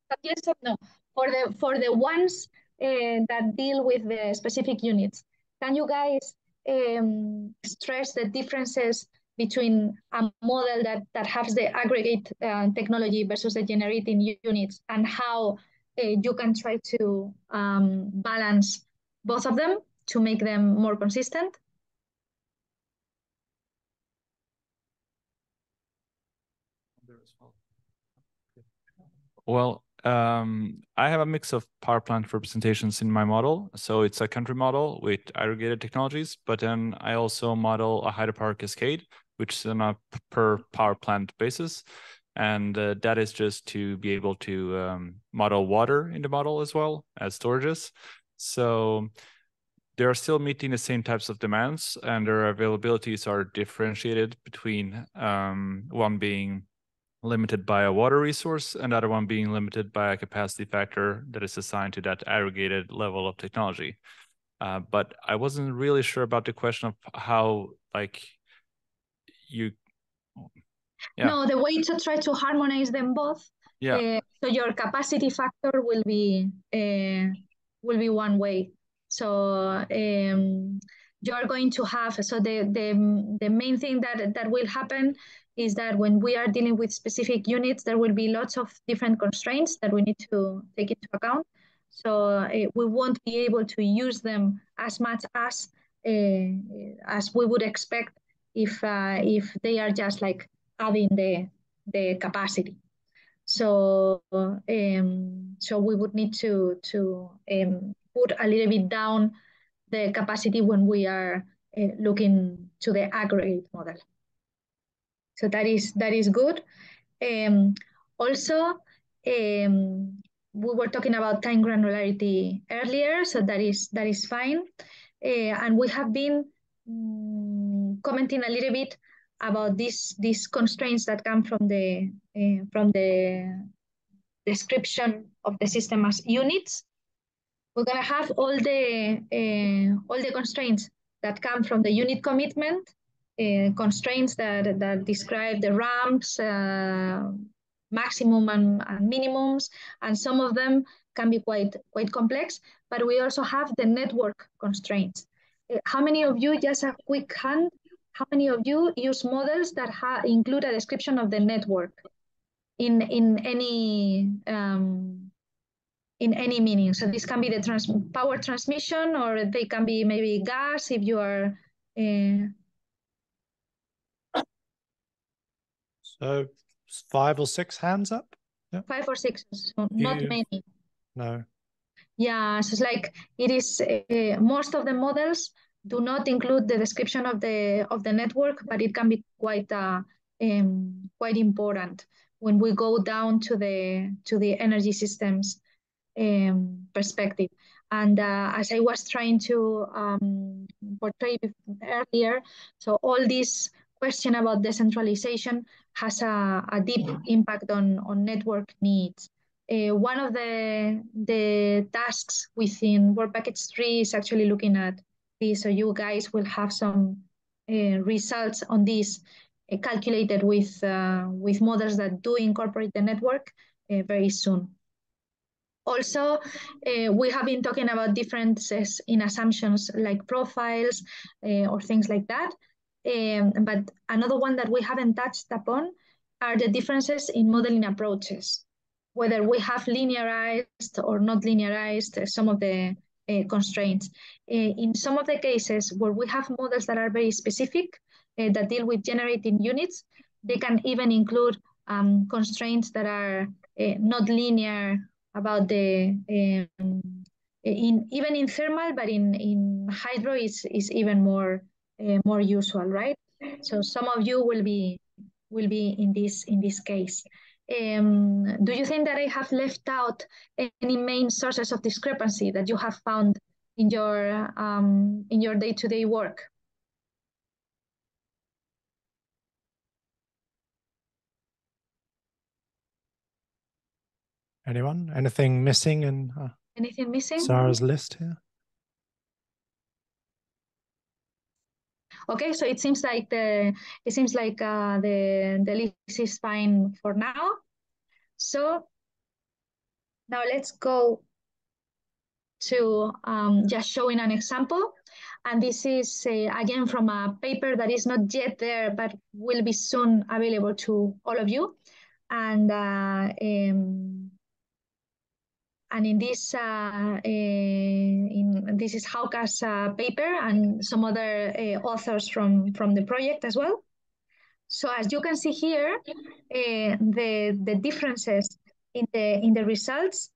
Some yes, some no. For the for the ones uh, that deal with the specific units, can you guys um, stress the differences between a model that that has the aggregate uh, technology versus the generating units, and how uh, you can try to um, balance both of them to make them more consistent? Well, um, I have a mix of power plant representations in my model. So it's a country model with aggregated technologies, but then I also model a hydropower cascade, which is on a per power plant basis. And uh, that is just to be able to um, model water in the model as well as storages. So they are still meeting the same types of demands and their availabilities are differentiated between um, one being limited by a water resource and other one being limited by a capacity factor that is assigned to that aggregated level of technology. Uh, but I wasn't really sure about the question of how like you yeah. No, the way to try to harmonize them both. Yeah. Uh, so your capacity factor will be uh, will be one way. So um, you are going to have so the the the main thing that that will happen is that when we are dealing with specific units, there will be lots of different constraints that we need to take into account. So uh, we won't be able to use them as much as uh, as we would expect if uh, if they are just like adding the the capacity. So um, so we would need to to um, put a little bit down the capacity when we are uh, looking to the aggregate model. So that is that is good. Um, also, um, we were talking about time granularity earlier, so that is that is fine. Uh, and we have been um, commenting a little bit about these these constraints that come from the uh, from the description of the system as units. We're gonna have all the uh, all the constraints that come from the unit commitment uh, constraints that, that describe the ramps, uh, maximum and, and, minimums, and some of them can be quite, quite complex, but we also have the network constraints. Uh, how many of you, just a quick hand, how many of you use models that include a description of the network in, in any um, in any meaning. So this can be the trans power transmission, or they can be maybe gas if you are So five or six hands up? Yeah. Five or six, so not many. No. Yeah, so it's like it is uh, most of the models do not include the description of the of the network, but it can be quite uh, um, quite important when we go down to the to the energy systems um, perspective. And uh, as I was trying to um, portray earlier, so all this question about decentralization has a, a deep impact on, on network needs. Uh, one of the, the tasks within Work Package 3 is actually looking at this. So you guys will have some uh, results on this uh, calculated with, uh, with models that do incorporate the network uh, very soon. Also, uh, we have been talking about differences in assumptions like profiles or things like that. Um, but another one that we haven't touched upon are the differences in modeling approaches, whether we have linearized or not linearized uh, some of the uh, constraints. Uh, in some of the cases where we have models that are very specific, uh, that deal with generating units, they can even include um, constraints that are uh, not linear about the um, in even in thermal, but in in hydro is is even more uh, more usual, right? So some of you will be will be in this in this case. Um, do you think that I have left out any main sources of discrepancy that you have found in your um, in your day-to-day -day work? Anyone? Anything missing in uh, anything missing? Sara's list here? Okay, so it seems like the it seems like uh, the the list is fine for now. So now let's go to um, just showing an example. And this is uh, again from a paper that is not yet there, but will be soon available to all of you. And uh, um, and in this uh, in this is Hauka's uh, paper and some other uh, authors from from the project as well. So as you can see here, uh, the the differences in the in the results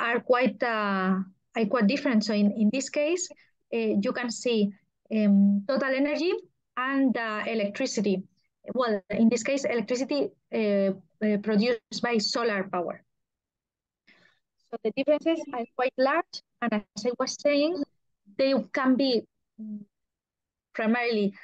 are quite are quite different. So in in this case, you can see um, total energy and electricity. Well, in this case, electricity produced by solar power. So the differences are quite large. And as I was saying, they can be primarily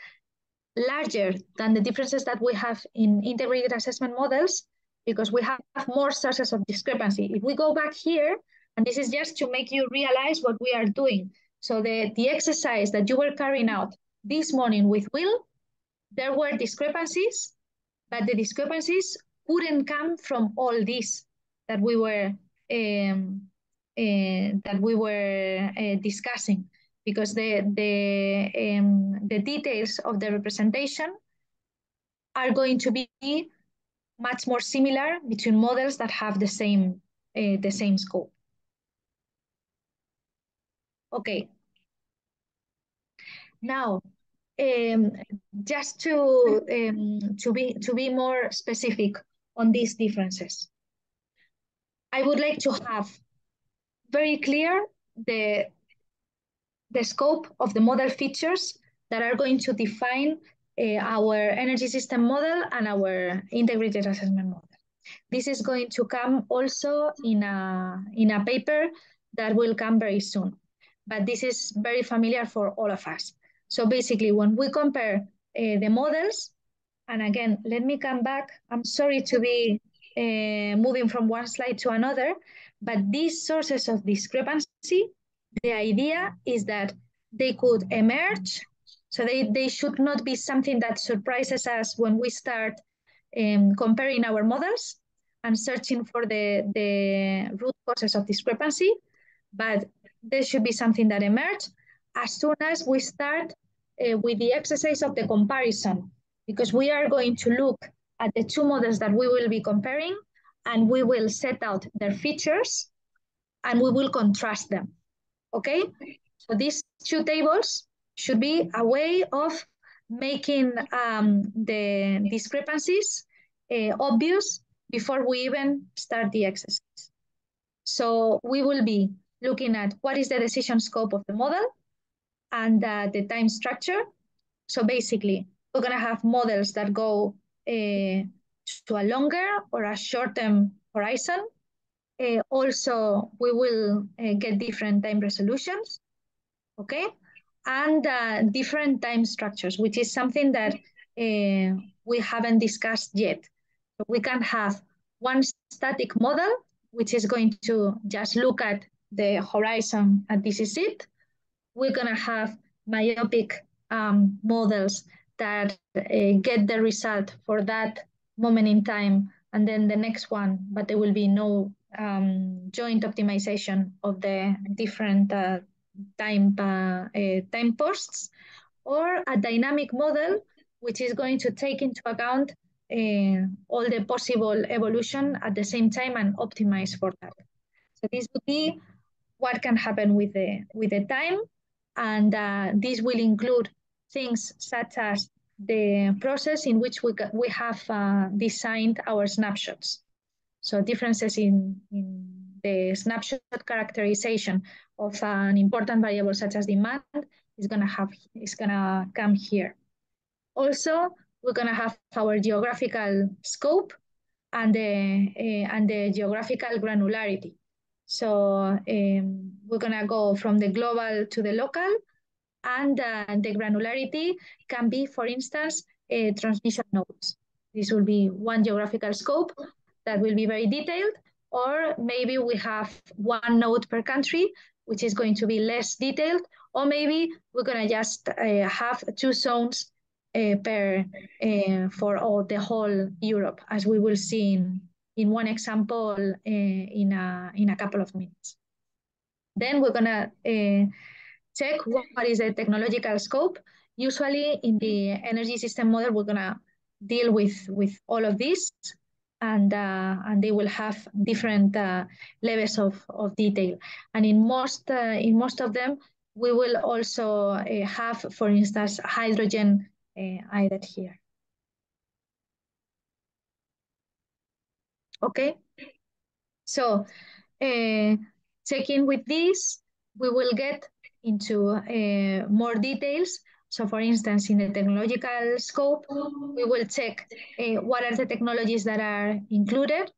larger than the differences that we have in integrated assessment models because we have more sources of discrepancy. If we go back here, and this is just to make you realize what we are doing. So the, the exercise that you were carrying out this morning with Will, there were discrepancies, but the discrepancies couldn't come from all this that we were um, that we were uh, discussing because the the um, the details of the representation are going to be much more similar between models that have the same uh, the same scope. Okay. Now, um, just to um, to be to be more specific on these differences. I would like to have very clear the, the scope of the model features that are going to define uh, our energy system model and our integrated assessment model. This is going to come also in a, in a paper that will come very soon. But this is very familiar for all of us. So basically, when we compare uh, the models, and again, let me come back. I'm sorry to be uh, moving from one slide to another, but these sources of discrepancy, the idea is that they could emerge. So they, they should not be something that surprises us when we start um, comparing our models and searching for the, the root causes of discrepancy, but there should be something that emerge as soon as we start uh, with the exercise of the comparison, because we are going to look at the two models that we will be comparing, and we will set out their features, and we will contrast them, okay? So these two tables should be a way of making um, the discrepancies uh, obvious before we even start the exercise. So we will be looking at what is the decision scope of the model and uh, the time structure. So basically, we're going to have models that go uh, to a longer or a short-term horizon. Uh, also, we will uh, get different time resolutions, okay? And uh, different time structures, which is something that we haven't discussed yet. So we can have one static model, which is going to just look at the horizon and this is it. We're gonna have myopic um, models that uh, get the result for that moment in time and then the next one, but there will be no um, joint optimization of the different uh, time, uh, uh, time posts, or a dynamic model, which is going to take into account uh, all the possible evolution at the same time and optimize for that. So this would be what can happen with the, with the time, and uh, this will include things such as the process in which we, we have uh, designed our snapshots. So differences in, in the snapshot characterization of an important variable such as demand is gonna have is gonna come here. Also, we're gonna have our geographical scope and the uh, and the geographical granularity. So um, we're gonna go from the global to the local and uh, the granularity can be, for instance, uh, transmission nodes. This will be one geographical scope that will be very detailed, or maybe we have one node per country which is going to be less detailed, or maybe we're gonna just uh, have two zones uh, per uh, for all the whole Europe, as we will see in, in one example uh, in, a, in a couple of minutes. Then we're gonna uh, check what is the technological scope. Usually in the energy system model, we're gonna deal with, with all of this and, uh, and they will have different uh, levels of, of detail. And in most, uh, in most of them, we will also uh, have, for instance, hydrogen uh, added here. Okay, so uh, checking with this, we will get into uh, more details. So for instance, in the technological scope, we will check uh, what are the technologies that are included,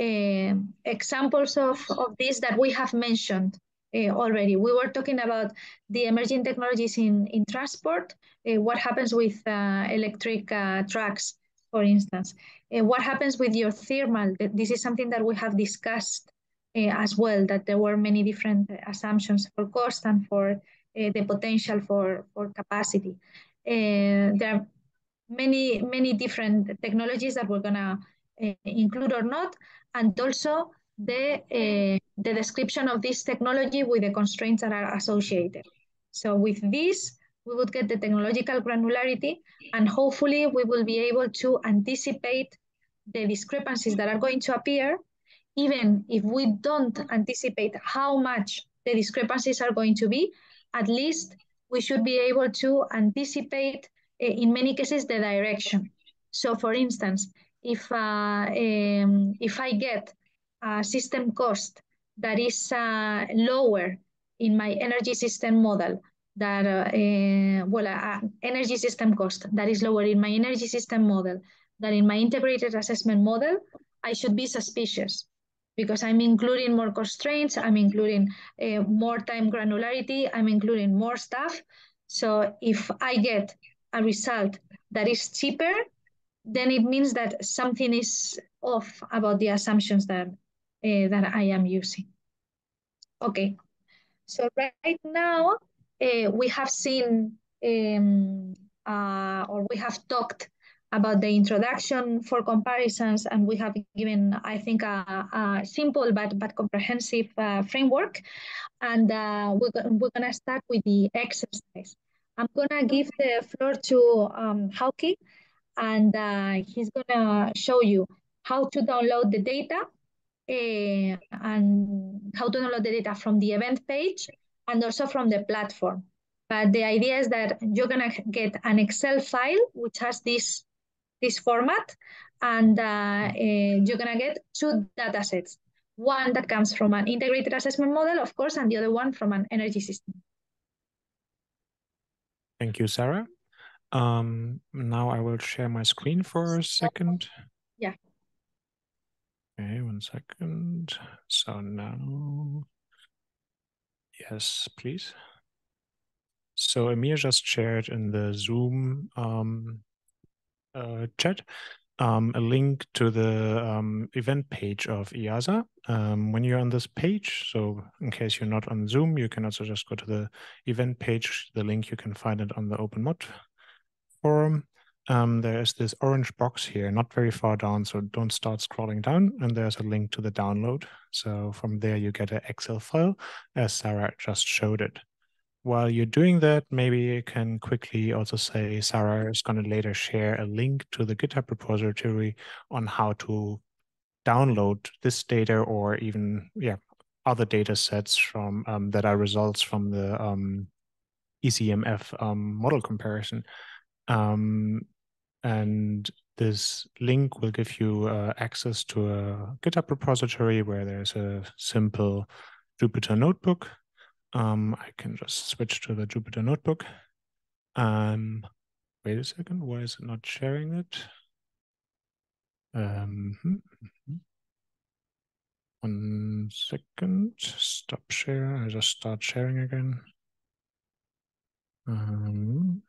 uh, examples of, of this that we have mentioned already. We were talking about the emerging technologies in, in transport, what happens with electric trucks, for instance. What happens with your thermal? This is something that we have discussed Eh, as well, that there were many different eh, assumptions for cost and for uh, the potential for, for capacity. There are many, many different technologies that we're gonna include or not, and also the, the description of this technology with the constraints that are associated. So with this, we would get the technological granularity, and hopefully we will be able to anticipate the discrepancies that are going to appear even if we don't anticipate how much the discrepancies are going to be, at least we should be able to anticipate, uh, in many cases, the direction. So for instance, if, uh, um, if I get a system cost that is uh, lower in my energy system model, that, uh, well, uh, energy system cost that is lower in my energy system model than in my integrated assessment model, I should be suspicious because I'm including more constraints, I'm including uh, more time granularity, I'm including more stuff. So if I get a result that is cheaper, then it means that something is off about the assumptions that, uh, that I am using. Okay, so right now uh, we have seen um, or we have talked about the introduction for comparisons, and we have given, I think, a, a simple but, but comprehensive uh, framework. And uh, we're, we're going to start with the exercise. I'm going to give the floor to um, Hauki, and uh, he's going to show you how to download the data uh, and how to download the data from the event page and also from the platform. But the idea is that you're going to get an Excel file which has this this format, and uh, uh, you're gonna get two data sets. One that comes from an integrated assessment model, of course, and the other one from an energy system. Thank you, Sara. Um, now I will share my screen for a second. Yeah. Okay, one second. So now, yes, please. So Emir just shared in the Zoom um, uh, chat um, a link to the um, event page of IIASA. Um, when you're on this page, so in case you're not on Zoom, you can also just go to the event page. The link, you can find it on the OpenMod forum. Um, there's this orange box here, not very far down, so don't start scrolling down. And there's a link to the download. So from there, you get an Excel file, as Sara just showed it while you're doing that, maybe you can quickly also say Sara is going to later share a link to the GitHub repository on how to download this data or even yeah other data sets from um, that are results from the um, ECEMF um, model comparison. Um, and this link will give you uh, access to a GitHub repository where there's a simple Jupyter notebook um, I can just switch to the Jupyter Notebook. Um, wait a second, why is it not sharing it? Um, hmm, hmm, one second, stop share. I just start sharing again. Um,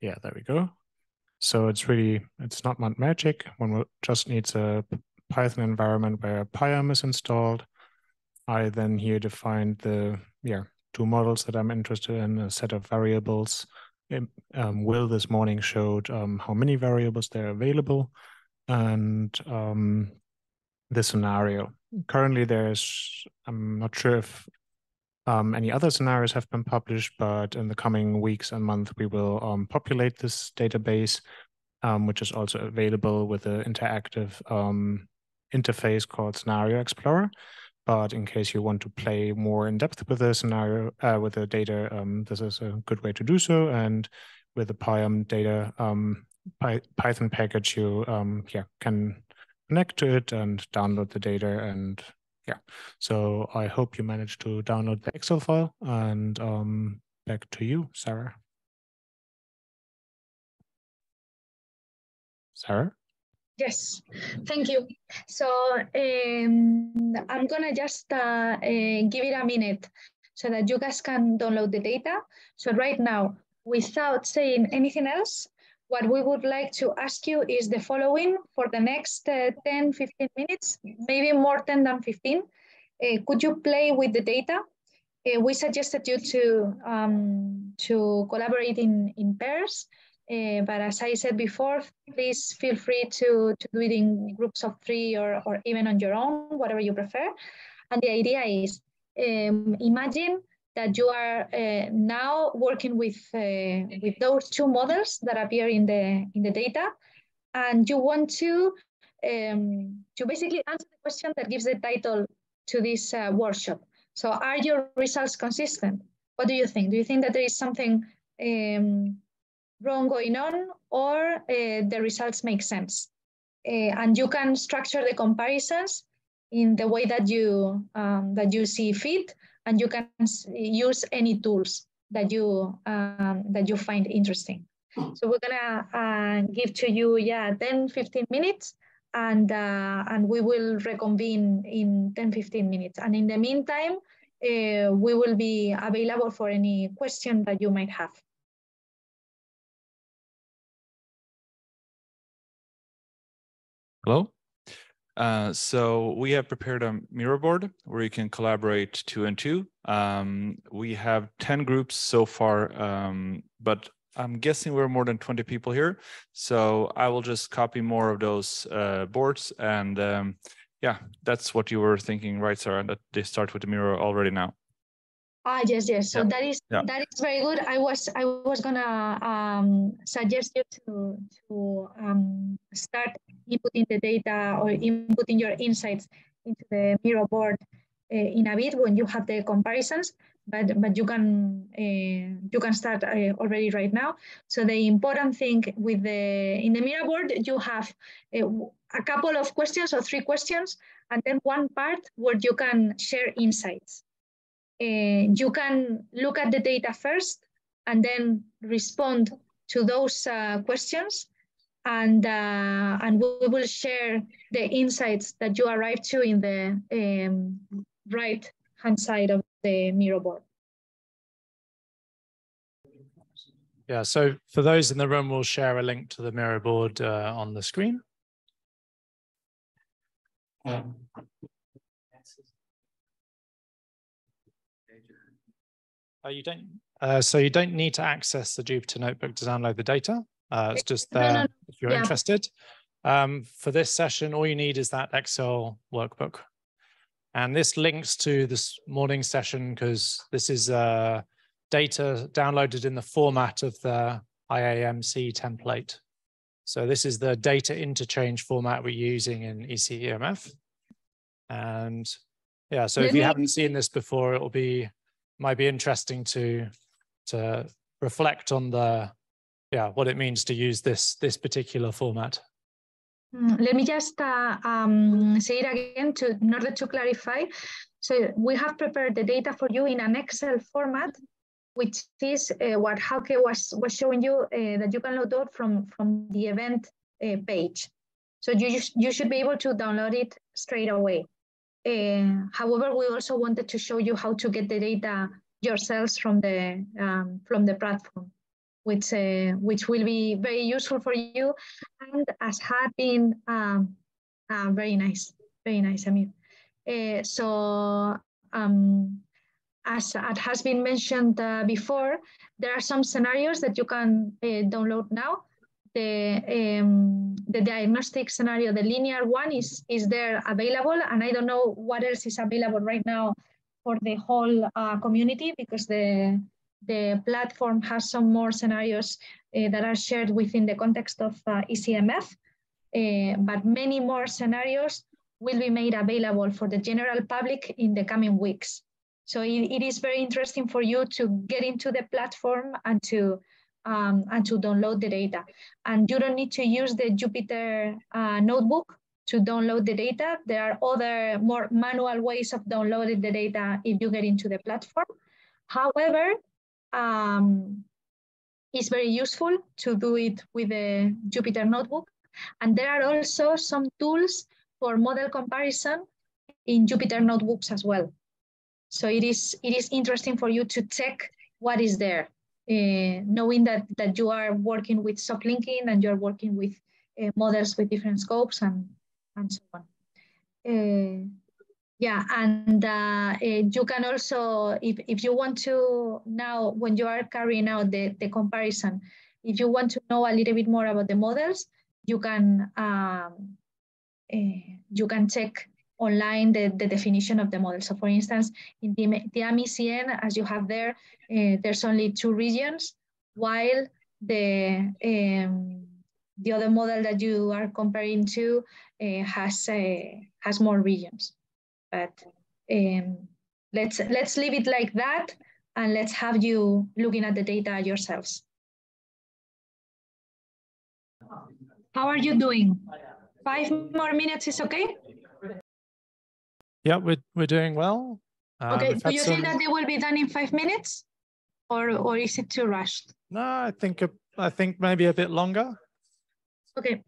yeah, there we go. So it's really, it's not much magic. One just needs a Python environment where pyam is installed. I then here define the yeah two models that I'm interested in, a set of variables. Um, Will this morning showed um, how many variables there are available and um, the scenario. Currently, there's, I'm not sure if um, any other scenarios have been published, but in the coming weeks and months, we will um, populate this database, um, which is also available with an interactive interface called Scenario Explorer. But in case you want to play more in depth with the scenario, uh, with the data, um, this is a good way to do so. And with the pyam data um, Py Python package, you yeah can connect to it and download the data and yeah, so I hope you managed to download the Excel file and um, back to you, Sara. Sara? Yes, thank you. So um, I'm gonna just uh, uh, give it a minute so that you guys can download the data. So right now, without saying anything else, what we would like to ask you is the following for the next uh, 10, 15 minutes, maybe more 10 than 15. Uh, could you play with the data? We suggested you to, um, to collaborate in, in pairs, uh, but as I said before, please feel free to, to do it in groups of three or, or even on your own, whatever you prefer. And the idea is um, imagine that you are uh, now working with, uh, with those two models that appear in the, in the data, and you want to, um, to basically answer the question that gives the title to this uh, workshop. So are your results consistent? What do you think? Do you think that there is something um, wrong going on or uh, the results make sense? Uh, and you can structure the comparisons in the way that you, um, that you see fit and you can use any tools that you um, that you find interesting. So we're gonna uh, give to you, yeah, 10, 15 minutes and, uh, and we will reconvene in 10, 15 minutes. And in the meantime, uh, we will be available for any question that you might have. Hello? Uh, so we have prepared a Miro board where you can collaborate two and two. Um, we have 10 groups so far, um, but I'm guessing we're more than 20 people here. So I will just copy more of those uh, boards. And um, yeah, that's what you were thinking, right, Sara? That they start with the Miro already now. Ah, yes, yes. So yeah. that is yeah. that is very good. I was I was gonna um, suggest you to to um, start inputting the data or inputting your insights into the Miro board uh, in a bit when you have the comparisons. But but you can uh, you can start uh, already right now. So the important thing with the in the Miro board you have a, a couple of questions or three questions, and then one part where you can share insights uh, you can look at the data first and then respond to those uh, questions and uh, and we will share the insights that you arrive to in the um, right hand side of the Miro board. Yeah, so for those in the room, we'll share a link to the Miro board uh, on the screen. Um, Uh, you don't. Uh, so you don't need to access the Jupyter Notebook to download the data. Uh, it's just there no, no, if you're yeah. interested. Um, for this session, all you need is that Excel workbook. And this links to this morning session because this is uh, data downloaded in the format of the IAMC template. So this is the data interchange format we're using in ECEMF. And yeah, so if you haven't seen this before, it will be might be interesting to to reflect on the yeah what it means to use this this particular format. Mm, let me just uh, um, say it again to, in order to clarify. So we have prepared the data for you in an Excel format, which is uh, what Hauke was, was showing you uh, that you can load out from, from the event uh, page. So you, you should be able to download it straight away. Uh, however, we also wanted to show you how to get the data yourselves from the um, from the platform, which uh, which will be very useful for you. And as had been um, Uh, very nice, very nice, Emir. Uh, so um, as it has been mentioned uh, before, there are some scenarios that you can uh, download now. The, um, the diagnostic scenario, the linear one is, is there available. And I don't know what else is available right now for the whole uh, community because the, the platform has some more scenarios uh, that are shared within the context of uh, ECEMF. Uh, but many more scenarios will be made available for the general public in the coming weeks. So it, it is very interesting for you to get into the platform and to um, and to download the data. And you don't need to use the Jupyter uh, notebook to download the data. There are other more manual ways of downloading the data if you get into the platform. However, um, it's very useful to do it with the Jupyter notebook. And there are also some tools for model comparison in Jupyter notebooks as well. So it is, it is interesting for you to check what is there, uh, knowing that, that you are working with soft linking and you're working with uh, models with different scopes and, and so on. Uh, yeah, and uh, you can also, if, if you want to now, when you are carrying out the, the comparison, if you want to know a little bit more about the models, you can um, you can check online the, the definition of the model. So for instance, in the, the TIAM-ECN, as you have there, uh, there's only two regions, while the, um, the other model that you are comparing to uh, has, uh, has more regions. But um, let's, let's leave it like that and let's have you looking at the data yourselves. How are you doing? Five more minutes is okay? Yeah, we're we're doing well. Um, okay, do you some... think that they will be done in five minutes, or or is it too rushed? No, I think I think maybe a bit longer. Okay.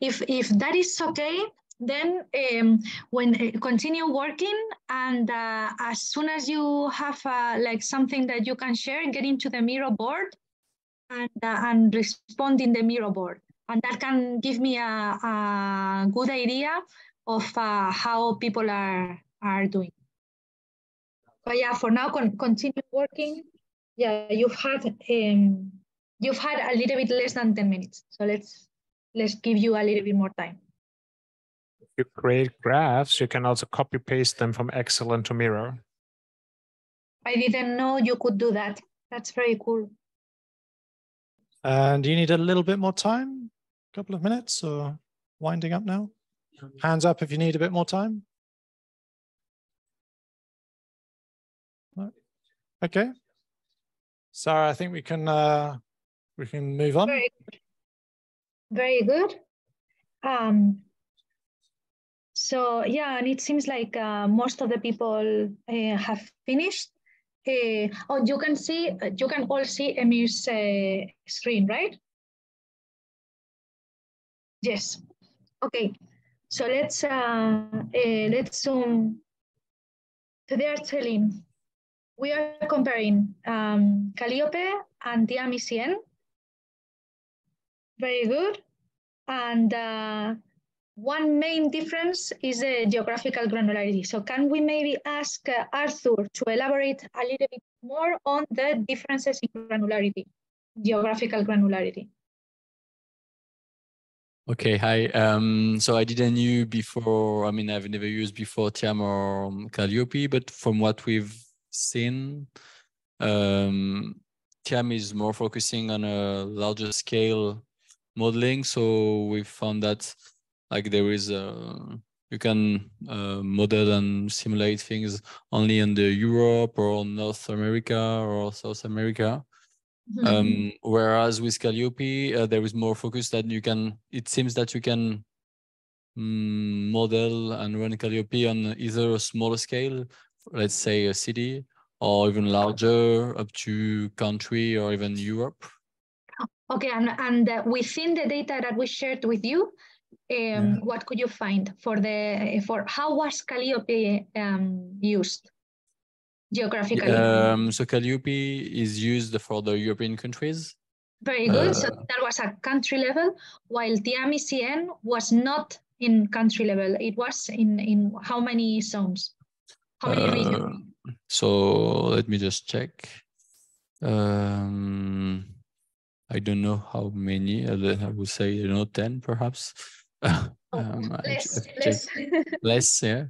If if that is okay, then um, when uh, continue working, and uh, as soon as you have uh, like something that you can share, get into the Miro board, and uh, and respond in the Miro board, and that can give me a, a good idea of uh, how people are are doing. But yeah, for now, con continue working. Yeah, you've had um, you've had a little bit less than ten minutes, so let's let's give you a little bit more time. If you create graphs, you can also copy paste them from Excel into Miro. I didn't know you could do that. That's very cool. And you need a little bit more time? A couple of minutes or winding up now? Hands up if you need a bit more time. Okay. Sara, I think we can uh, we can move on. Very, very good. Um, so yeah, and it seems like uh, most of the people uh, have finished. Uh, oh, you can see, you can all see Emir's uh, screen, right? Yes. Okay. So let's uh, uh, let's zoom. So they are telling we are comparing um, Calliope and TIAM-ECN. Very good. And uh, one main difference is the geographical granularity. So can we maybe ask uh, Arthur to elaborate a little bit more on the differences in granularity, geographical granularity? Okay, hi. Um, so I didn't knew before, I mean, I've never used before TIAM or Calliope, but from what we've seen, um, TIAM is more focusing on a larger scale modeling. So we found that like there is a, you can uh, model and simulate things only in the Europe or North America or South America. Mm-hmm. Um, whereas with Calliope, uh, there is more focus that you can, it seems that you can mm, model and run Calliope on either a smaller scale, let's say a city, or even larger up to country or even Europe. Okay, and, and uh, within the data that we shared with you, um, yeah. what could you find for the for how was Calliope um, used? Geographically? Um, so Calliope is used for the European countries. Very good. Uh, so that was a country level, while TIAM-ECN was not in country level. It was in, in how many zones? How many uh, regions? So let me just check. Um, I don't know how many. I would say, you know, 10 perhaps. Oh, um, less, less. less, yeah.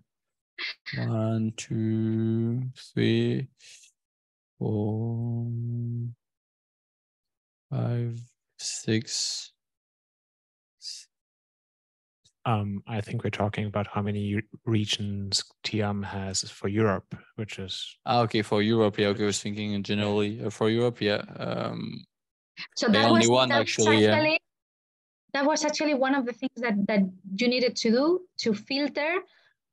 One, two, three, four, five, six. Um, I think we're talking about how many regions TIAM has for Europe, which is ah, okay for Europe. Yeah, okay, I was thinking generally uh, for Europe. Yeah, um, so that only was, one that actually. actually yeah. That was actually one of the things that that you needed to do to filter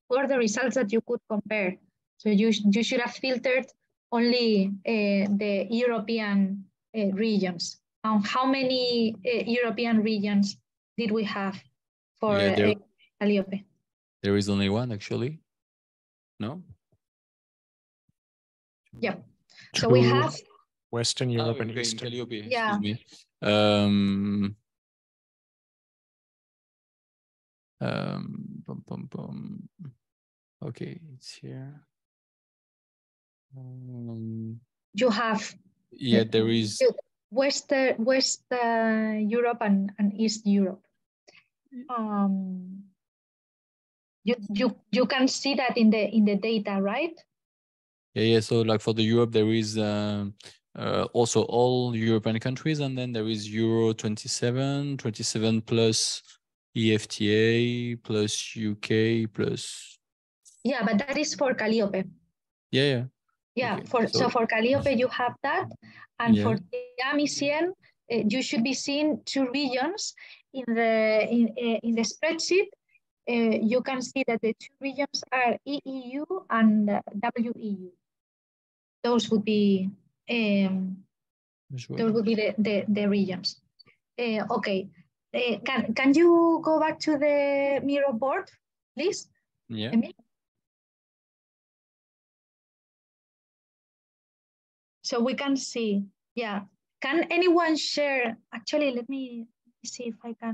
for the results that you could compare. So you you should have filtered only uh, the European uh, regions um, how many uh, European regions did we have for yeah, there, uh, Calliope? There is only one, actually. No? Yeah. Two so we have Western Europe oh, and Eastern. Calliope, yeah. Um, um, bum, bum, bum. Okay, it's here. Um, you have. Yeah, there is. West, West uh, Europe and, and East Europe. Um, you, you, you can see that in the in the data, right? Yeah, yeah. So like for the Europe, there is um, uh, also all European countries, and then there is Euro 27, 27 plus EFTA plus UK plus. Yeah, but that is for Calliope. Yeah, yeah. Yeah, okay. for so, so, for Calliope you have that, and yeah. for TIAM-ECN uh, you should be seeing two regions in the in, uh, in the spreadsheet. Uh, you can see that the two regions are EEU and WEU. Those would be um, those would be the the, the regions. Uh, okay, uh, can can you go back to the Miro board, please? Yeah. So we can see, yeah. Can anyone share, actually, let me see if I can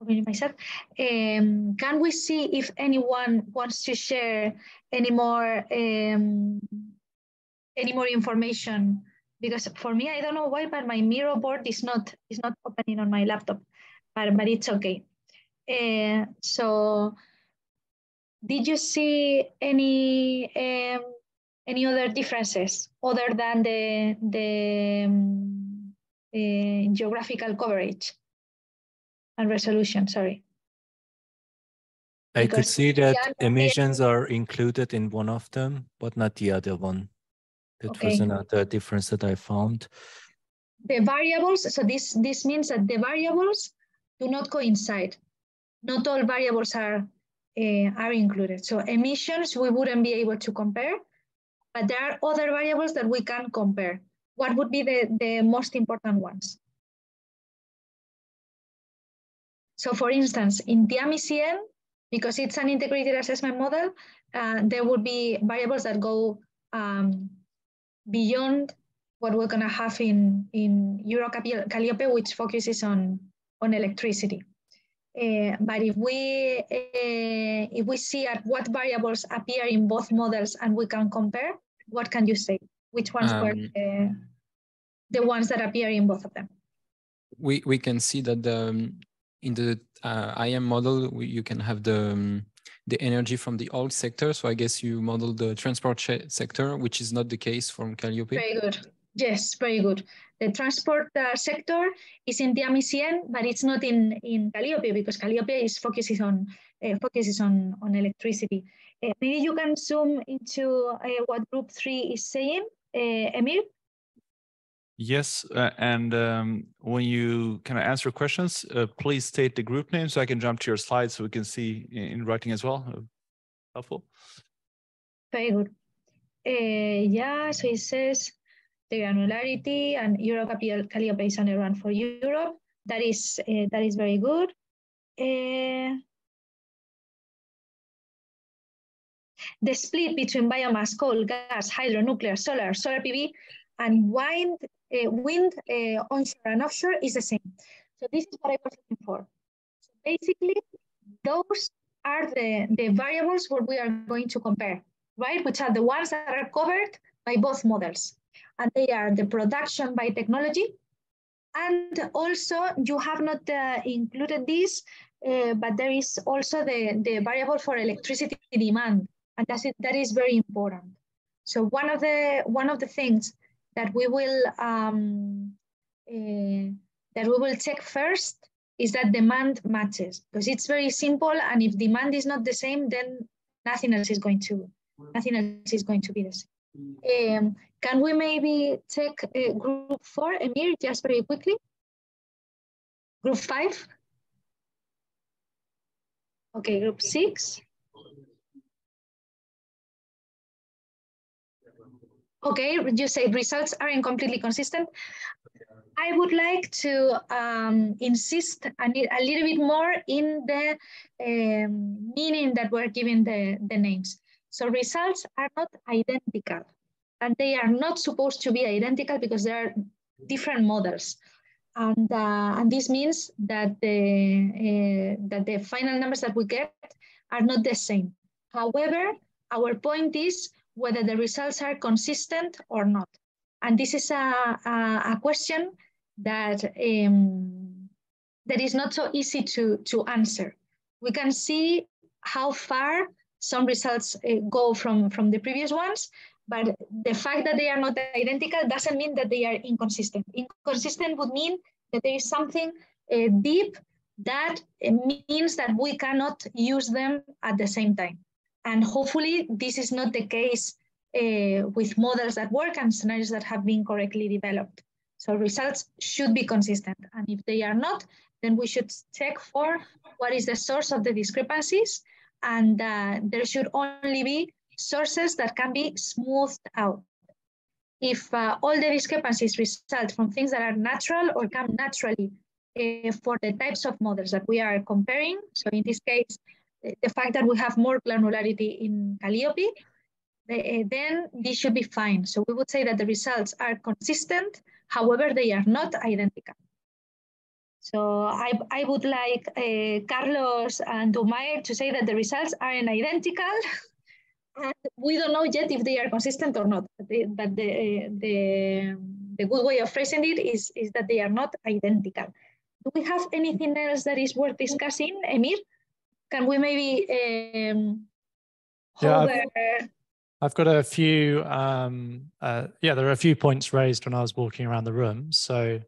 open myself. Um, can we see if anyone wants to share any more, um, any more information? Because for me, I don't know why, but my Miro board is not, is not opening on my laptop, but, but it's okay. Uh, so did you see any um, any other differences other than the, the um, uh, geographical coverage and resolution, sorry. I because could see that emissions are included in one of them, but not the other one. That okay. was another difference that I found. The variables, so this, this means that the variables do not coincide. Not all variables are, uh, are included. So emissions, we wouldn't be able to compare, but there are other variables that we can compare. What would be the, the most important ones? So for instance, in TIAM-ECN, because it's an integrated assessment model, uh, there would be variables that go um, beyond what we're going to have in, in Euro Calliope, which focuses on, on electricity. Uh, but if we uh, if we see at what variables appear in both models and we can compare, what can you say? Which ones um, were the, the ones that appear in both of them? We we can see that the um, in the uh, IAM model we, you can have the um, the energy from the old sector. So I guess you model the transport sector, which is not the case from Calliope. Very good. Yes, very good. The transport uh, sector is in TIAM-ECN, but it's not in, in Calliope because Calliope is focuses on uh, focuses on, on electricity. Uh, maybe you can zoom into uh, what group three is saying, uh, Emir? Yes, uh, and um, when you kind of answer questions, uh, please state the group name so I can jump to your slide so we can see in, in writing as well. Helpful. Very good. yeah, so it says the granularity and Euro Calliope is on run for Europe. That is that is very good. the split between biomass, coal, gas, hydro, nuclear, solar, solar PV, and wind, uh, wind uh, onshore and offshore is the same. So this is what I was looking for. So basically, those are the, the variables what we are going to compare, right? Which are the ones that are covered by both models. And they are the production by technology. And also you have not uh, included this, uh, but there is also the, the variable for electricity demand. And that's it, that is very important. So one of the one of the things that we will um, uh, that we will check first is that demand matches because it's very simple and if demand is not the same then nothing else is going to nothing else is going to be the same um, can we maybe take uh, group four? Emir just very quickly. Group five? Okay group six. Okay you say results are incompletely consistent. I would like to um, insist a, a, little bit more in the um, meaning that we're giving the, the names. So results are not identical and they are not supposed to be identical because there are different models. And, uh, and this means that the, uh, that the final numbers that we get are not the same. However, our point is whether the results are consistent or not. And this is a, a, a question that um, that is not so easy to, to answer. We can see how far some results uh, go from, from the previous ones, but the fact that they are not identical doesn't mean that they are inconsistent. Inconsistent would mean that there is something uh, deep that uh, means that we cannot use them at the same time. And hopefully this is not the case uh, with models that work and scenarios that have been correctly developed. So results should be consistent. And if they are not, then we should check for what is the source of the discrepancies. And uh, there should only be sources that can be smoothed out. If uh, all the discrepancies result from things that are natural or come naturally uh, for the types of models that we are comparing, so in this case, the fact that we have more granularity in Calliope, uh, then this should be fine. So we would say that the results are consistent However, they are not identical. So I, I would like uh, Carlos and Dumayer to say that the results are not identical. and we don't know yet if they are consistent or not. But the, but the, the, the good way of phrasing it is, is that they are not identical. Do we have anything else that is worth discussing, Emir? Can we maybe um, hold yeah, I've got a few, um, uh, yeah, there are a few points raised when I was walking around the room. So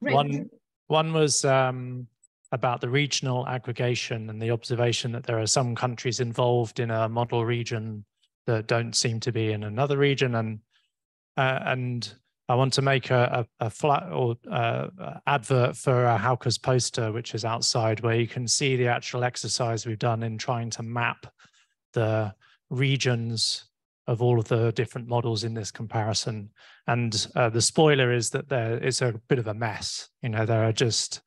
one, one was um, about the regional aggregation and the observation that there are some countries involved in a model region that don't seem to be in another region. And, uh, and I want to make a, a, a flat or uh, advert for a Hauke's poster, which is outside, where you can see the actual exercise we've done in trying to map the regions of all of the different models in this comparison. And uh, the spoiler is that there is a bit of a mess. You know, there are just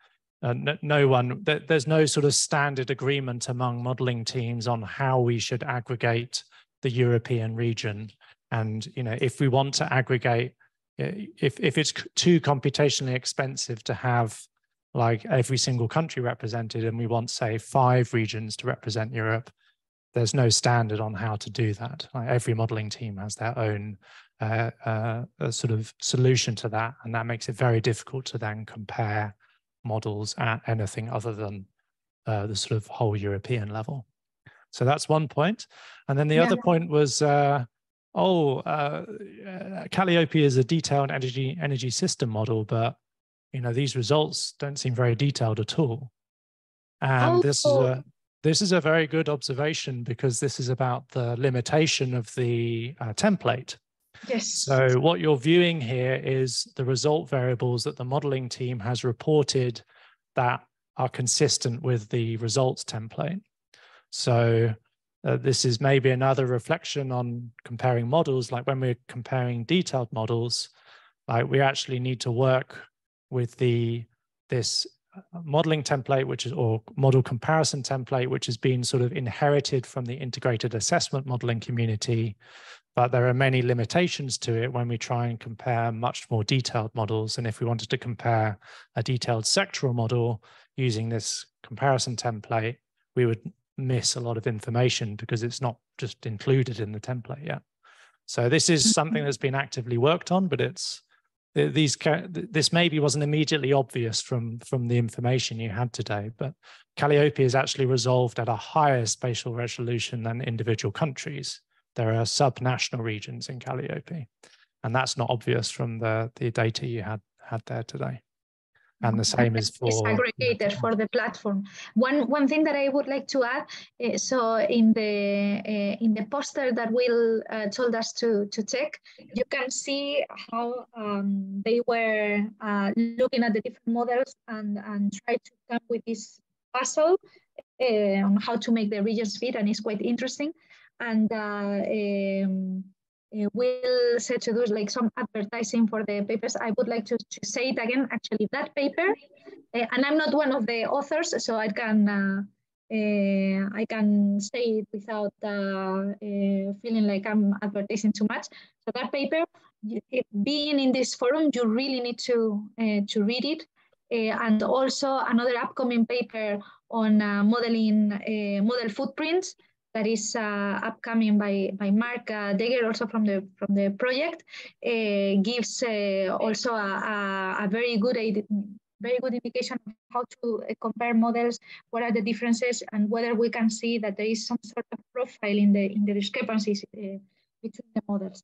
uh, no, no, one, there's no sort of standard agreement among modeling teams on how we should aggregate the European region. And, you know, if we want to aggregate, if, if it's too computationally expensive to have like every single country represented and we want, say, five regions to represent Europe, there's no standard on how to do that. Like every modeling team has their own uh, uh, sort of solution to that, and that makes it very difficult to then compare models at anything other than uh, the sort of whole European level. So that's one point. And then the yeah. other point was, uh, oh, uh, uh, Calliope is a detailed energy energy system model, but you know these results don't seem very detailed at all. And oh, this is a this is a very good observation because this is about the limitation of the uh, template. Yes. So what you're viewing here is the result variables that the modeling team has reported that are consistent with the results template. So uh, this is maybe another reflection on comparing models. Like when we're comparing detailed models, like we actually need to work with the this modeling template, which is or model comparison template, which has been sort of inherited from the integrated assessment modeling community, but there are many limitations to it when we try and compare much more detailed models. And if we wanted to compare a detailed sectoral model using this comparison template, we would miss a lot of information because it's not just included in the template yet. So this is something mm-hmm. that's been actively worked on, but it's these this maybe wasn't immediately obvious from from the information you had today, but Calliope is actually resolved at a higher spatial resolution than individual countries. There are sub-national regions in Calliope, and that's not obvious from the the data you had had there today and the same is for aggregated for the platform. One one thing that I would like to add, uh, so in the uh, in the poster that Will uh, told us to to check, you can see how um, they were uh, looking at the different models and and try to come with this puzzle on how to make the regions fit, and it's quite interesting. And um, uh, will set to do like some advertising for the papers. I would like to, to say it again. Actually, that paper, uh, and I'm not one of the authors, so I can uh, uh I can say it without uh, uh, feeling like I'm advertising too much. So that paper, it, being in this forum, you really need to to read it. and also another upcoming paper on modeling model footprints that is uh, upcoming by, by Mark uh, Dekker, also from the from the project, uh, gives uh, also a, a, a, very good very good indication of how to uh, compare models, what are the differences, and whether we can see that there is some sort of profile in the in the discrepancies uh, between the models.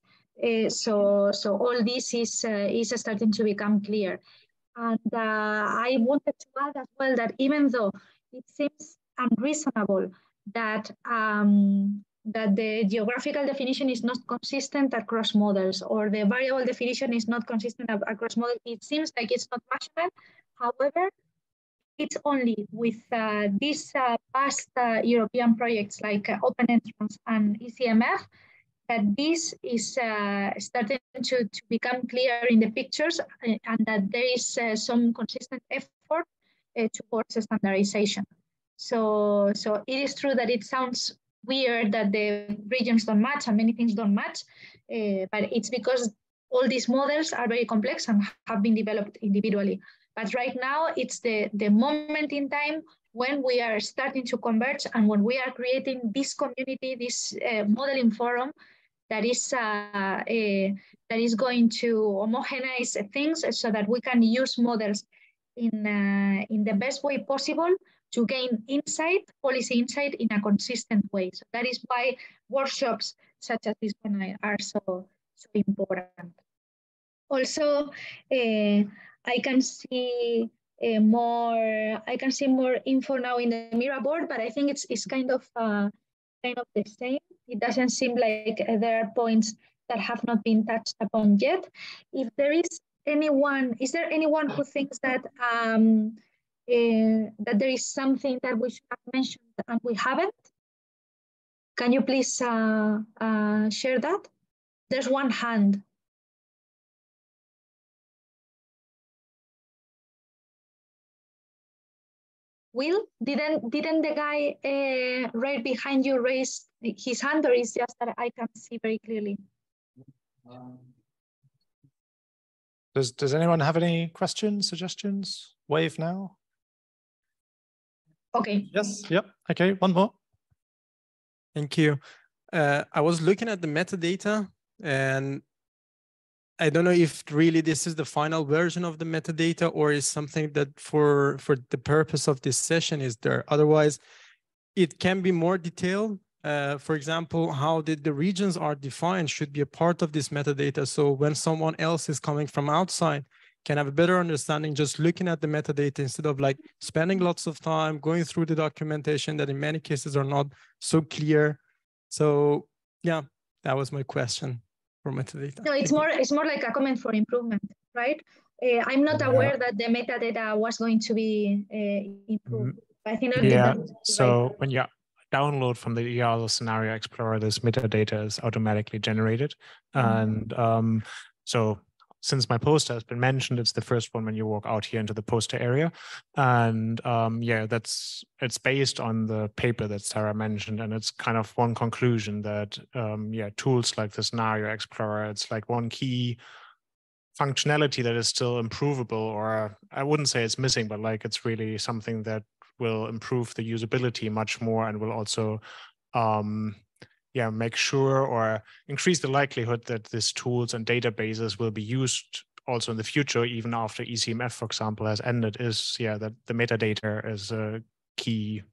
so so all this is is starting to become clear. And I wanted to add as well that even though it seems unreasonable that um, that the geographical definition is not consistent across models or the variable definition is not consistent across models. It seems like it's not rational. However, it's only with uh, these uh, past uh, European projects like uh, Open Entrance and ECEMF that this is uh, starting to, to become clear in the pictures uh, and that there is some consistent effort towards standardization. So, so it is true that it sounds weird that the regions don't match and many things don't match, uh, but it's because all these models are very complex and have been developed individually. But right now, it's the, the moment in time when we are starting to converge and when we are creating this community, this uh, modeling forum that is uh, uh, that is going to homogenize things so that we can use models in uh, in the best way possible to gain insight, policy insight in a consistent way. So that is why workshops such as this one are so, so important. Also, uh, I can see uh, more, I can see more info now in the Miro board, but I think it's, it's kind of uh, kind of the same. It doesn't seem like there are points that have not been touched upon yet. If there is anyone, is there anyone who thinks that um, uh, that there is something that we should have mentioned and we haven't? Can you please uh, uh, share that? There's one hand. Will, didn't didn't the guy uh, right behind you raise his hand, or is just that I can see very clearly? Does Does anyone have any questions, suggestions? Wave now. Okay. Yes. Yep. Okay. One more. Thank you. Uh, I was looking at the metadata and I don't know if really this is the final version of the metadata or is something that for for the purpose of this session is there. Otherwise, it can be more detailed. Uh, for example, how did the regions are defined should be a part of this metadata. So when someone else is coming from outside, can have a better understanding just looking at the metadata instead of like spending lots of time going through the documentation that in many cases are not so clear. So yeah, that was my question for metadata. No, it's more it's more like a comment for improvement, right? Uh, I'm not aware that the metadata was going to be uh, improved. Mm-hmm. I think yeah. So right. when you download from the IIASA Scenario Explorer, this metadata is automatically generated, mm -hmm. and um, so since my poster has been mentioned, it's the first one when you walk out here into the poster area. And um, yeah, that's it's based on the paper that Sara mentioned, and it's kind of one conclusion that um, yeah, tools like the Scenario Explorer, it's like one key functionality that is still improvable, or I wouldn't say it's missing, but like it's really something that will improve the usability much more and will also um, yeah, make sure or increase the likelihood that these tools and databases will be used also in the future, even after ECEMF, for example, has ended, is yeah, that the metadata is a key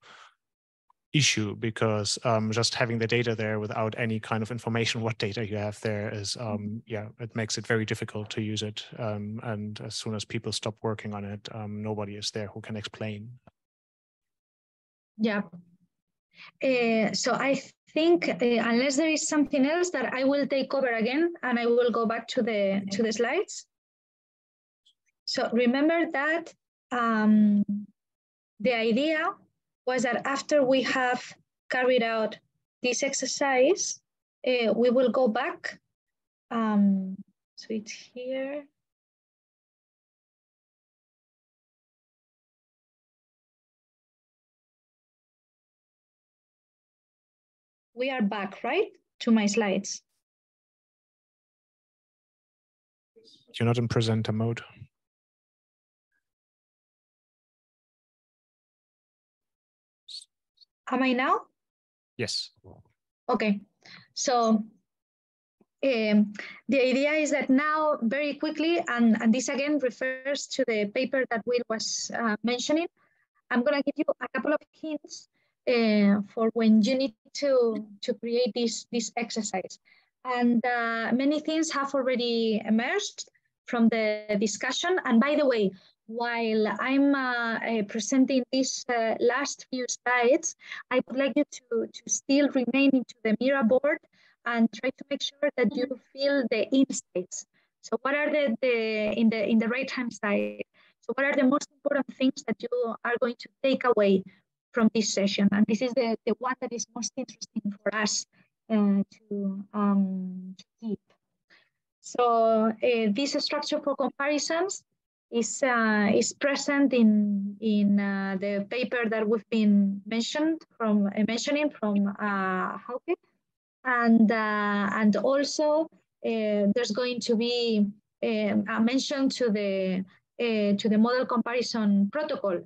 issue because um, just having the data there without any kind of information what data you have there is um, mm-hmm. yeah it makes it very difficult to use it um, and as soon as people stop working on it um, nobody is there who can explain yeah uh, so i think uh, unless there is something else that I will take over again and I will go back to the to the slides. So remember that um, the idea was that after we have carried out this exercise, uh, we will go back. Um, so it's here. We are back, right? To my slides. You're not in presenter mode. Am I now? Yes. Okay. So um, the idea is that now very quickly, and, and this again refers to the paper that Will was uh, mentioning, I'm going to give you a couple of hints uh, for when you need to, to create this, this exercise. And uh, many things have already emerged from the discussion. And by the way, while I'm uh, uh, presenting these uh, last few slides, I would like you to, to still remain into the Miro board and try to make sure that you feel the insights. So what are the, the in the in the right hand side? So what are the most important things that you are going to take away from this session. And this is the, the one that is most interesting for us uh, to, um, to keep. So uh, this structure for comparisons is, uh, is present in, in uh, the paper that we've been mentioned from, uh, mentioning from uh, Hauke. And, uh, and also there's going to be um, a mention to the, to the model comparison protocol,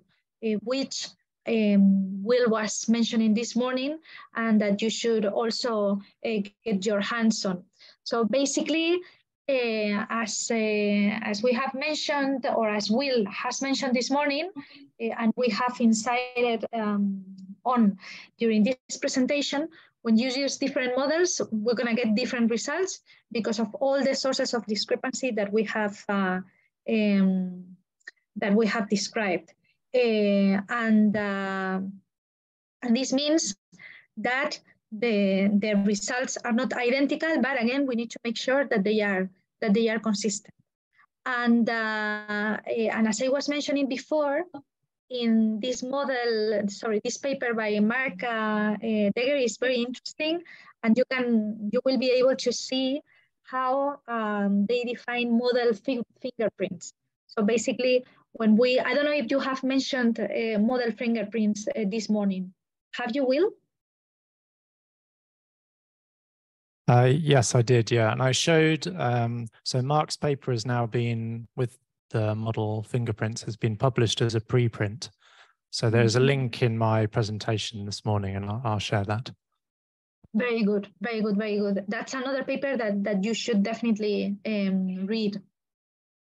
which um, Will was mentioning this morning and that you should also uh, get your hands on. So basically, uh, as, uh, as we have mentioned, or as Will has mentioned this morning, uh, and we have incited um, on during this presentation, when you use different models, we're going to get different results because of all the sources of discrepancy that we have uh, um, that we have described. Uh, and, uh, and this means that the, the results are not identical, but again, we need to make sure that they are, that they are consistent. And, uh, eh, and as I was mentioning before, in this model, sorry, this paper by Mark uh, Dekker is very interesting, and you can you will be able to see how um, they define model fi fingerprints. So basically, when we, I don't know if you have mentioned uh, model fingerprints uh, this morning. Have you, Will? Uh, yes, I did. Yeah, and I showed. Um, so Mark's paper has now been with the model fingerprints has been published as a preprint. So there's a mm-hmm. link in my presentation this morning, and I'll, I'll share that. Very good, very good, very good. That's another paper that that you should definitely um, read.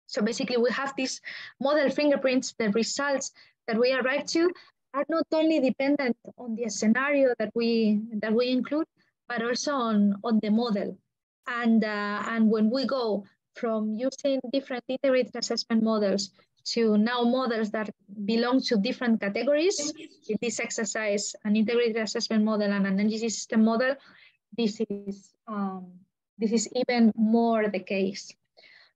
So basically we have these model fingerprints, the results that we arrive to are not only dependent on the scenario that we that we include, but also on, on the model. And, uh, and when we go from using different integrated assessment models to now models that belong to different categories, in this exercise, an integrated assessment model and an energy system model, this is, um, this is even more the case.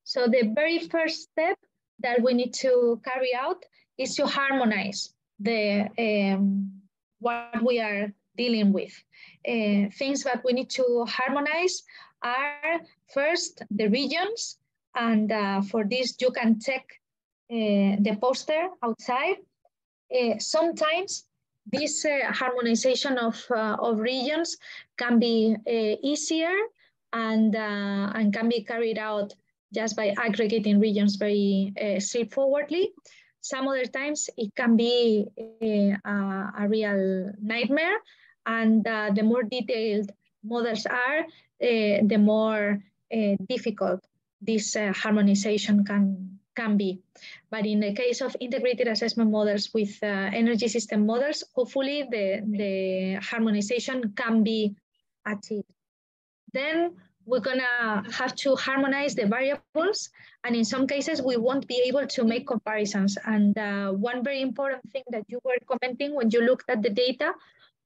So the very first step that we need to carry out is to harmonize the um, what we are dealing with. Uh, things that we need to harmonize are first the regions And uh, for this, you can check uh, the poster outside. Uh, sometimes this uh, harmonization of, uh, of regions can be easier and, and can be carried out just by aggregating regions very straightforwardly. Some other times it can be a, a real nightmare and uh, the more detailed models are, uh, the more uh, difficult this harmonization can, can be. But in the case of integrated assessment models with energy system models, hopefully the, the harmonization can be achieved. Then we're gonna have to harmonize the variables. And in some cases, we won't be able to make comparisons. And uh, one very important thing that you were commenting when you looked at the data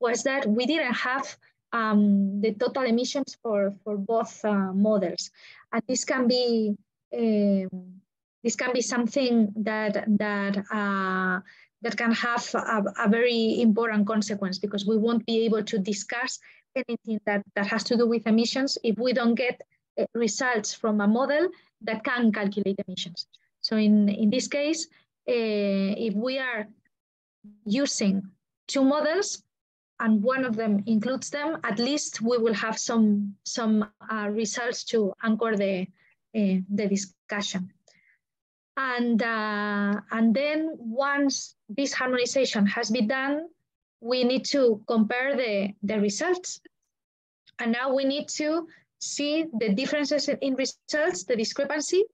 was that we didn't have um, the total emissions for, for both uh, models. And this can be um, this can be something that that uh, that can have a, a, very important consequence because we won't be able to discuss anything that, that has to do with emissions if we don't get uh, results from a model that can calculate emissions. So in, in this case, uh, if we are using two models, and one of them includes them, at least we will have some, some uh, results to anchor the, uh, the discussion. And, uh, and then once this harmonization has been done, we need to compare the, the results. And now we need to see the differences in results, the discrepancy,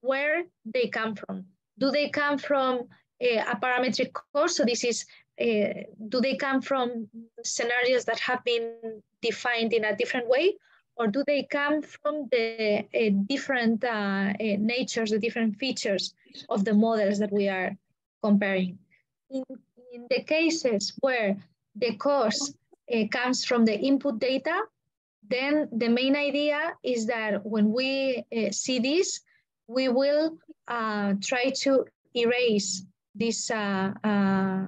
where they come from. Do they come from a, a parametric course? So this is uh, do they come from scenarios that have been defined in a different way? Or do they come from the uh, different uh, natures, the different features of the models that we are comparing? In, in the cases where the cause comes from the input data, then the main idea is that when we see this, we will try to erase this uh, uh,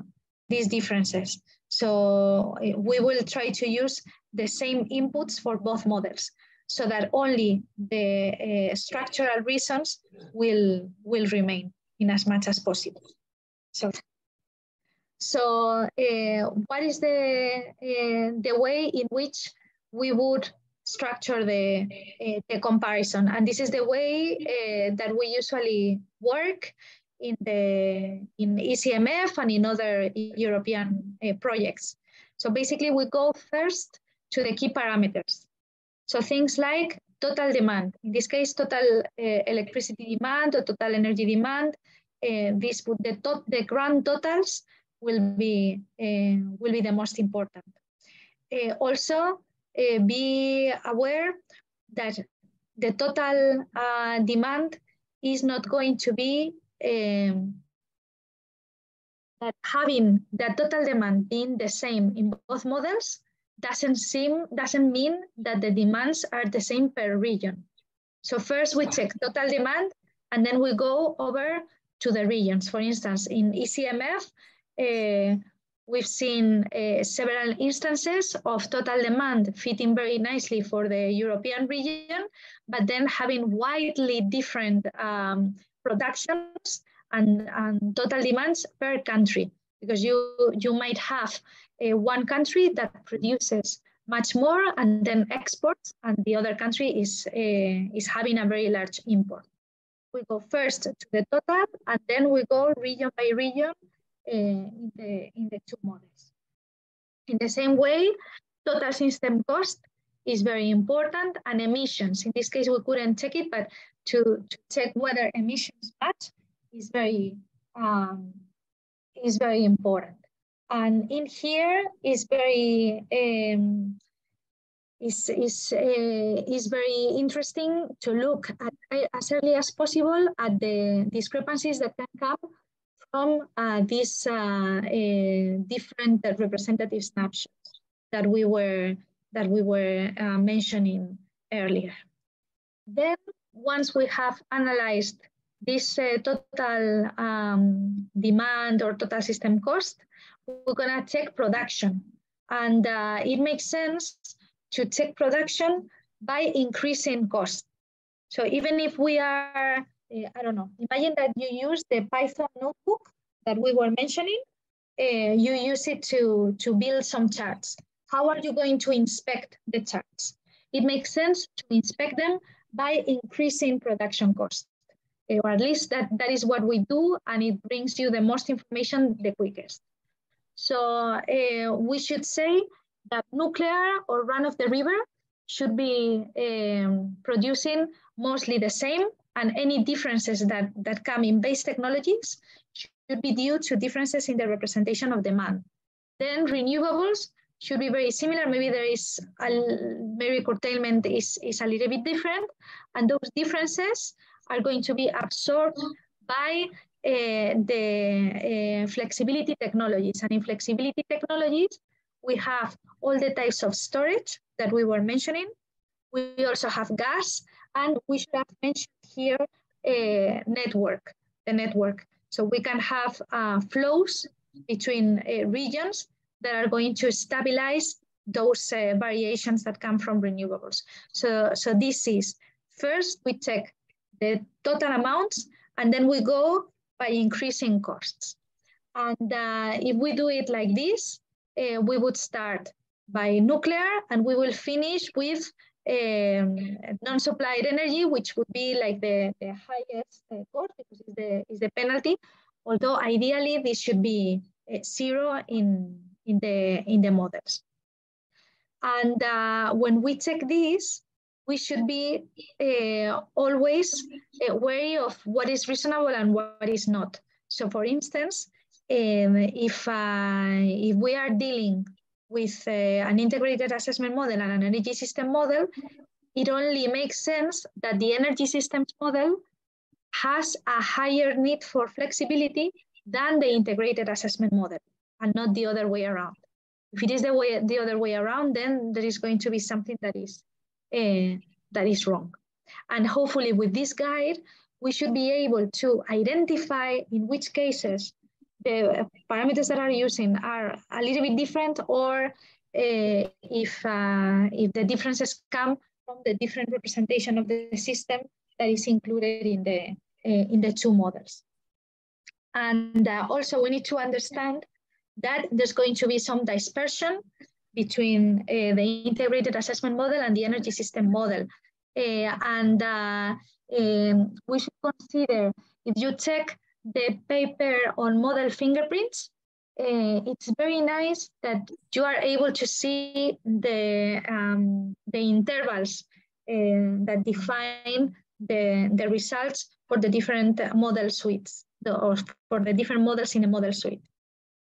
these differences. So eh, we will try to use the same inputs for both models so that only the uh, structural reasons will, will remain in as much as possible. So, so uh, what is the, uh, the way in which we would structure the, the comparison? And this is the way that we usually work in the in ECEMF and in other European uh, projects. So basically, we go first to the key parameters. So things like total demand, in this case, total uh, electricity demand or total energy demand. Uh, this would the the grand totals will be uh, will be the most important. Uh, also, uh, be aware that the total demand is not going to be um, that having the total demand being the same in both models doesn't seem doesn't mean that the demands are the same per region. So first we check total demand, and then we go over to the regions. For instance, in ECMF, uh, we've seen uh, several instances of total demand fitting very nicely for the European region, but then having widely different um, productions and, and total demands per country. Because you you might have uh, one country that produces much more and then exports and the other country is is having a very large import. We go first to the total and then we go region by region in the in the two models in the same way total system cost is very important and emissions in this case we couldn't check it but to, to check whether emissions match is very um, is very important. And in here is very um, is is uh, is very interesting to look at as early as possible at the discrepancies that can come from uh, these uh, uh different representative snapshots that we were that we were mentioning earlier. Then once we have analyzed this uh, total um, demand or total system cost, we're gonna check production. And uh, it makes sense to check production by increasing cost. So even if we are, uh, I don't know, imagine that you use the Python notebook that we were mentioning, uh, you use it to, to build some charts. How are you going to inspect the charts? It makes sense to inspect them by increasing production cost, uh, or at least that, that is what we do, and it brings you the most information the quickest. So we should say that nuclear or run of the river should be um, producing mostly the same and any differences that, that come in base technologies should be due to differences in the representation of demand. Then renewables should be very similar. Maybe there is a maybe curtailment is, is a little bit different, and those differences are going to be absorbed by uh, the uh, flexibility technologies. And in flexibility technologies, we have all the types of storage that we were mentioning. We also have gas, and we should have mentioned here a network, the network. So we can have uh, flows between uh, regions that are going to stabilize those uh, variations that come from renewables. So, so this is, first we check the total amounts, and then we go by increasing costs. And uh, if we do it like this, uh, we would start by nuclear and we will finish with um, non-supplied energy, which would be like the, the highest uh, cost because it's the, it's the penalty. Although ideally this should be uh, zero in, in, the, in the models. And uh, when we check this, we should be uh, always uh, wary of what is reasonable and what is not. So for instance, um, if, uh, if we are dealing with uh, an integrated assessment model and an energy system model, it only makes sense that the energy systems model has a higher need for flexibility than the integrated assessment model and not the other way around. If it is the way the other way around, then there is going to be something that is uh, that is wrong. And hopefully with this guide, we should be able to identify in which cases the parameters that are using are a little bit different or uh, if, uh, if the differences come from the different representation of the system that is included in the, uh, in the two models. And uh, also we need to understand that there's going to be some dispersion between uh, the integrated assessment model and the energy system model. And um, we should consider, if you check the paper on model fingerprints, uh, it's very nice that you are able to see the, um, the intervals uh, that define the, the results for the different model suites, the, or for the different models in a model suite.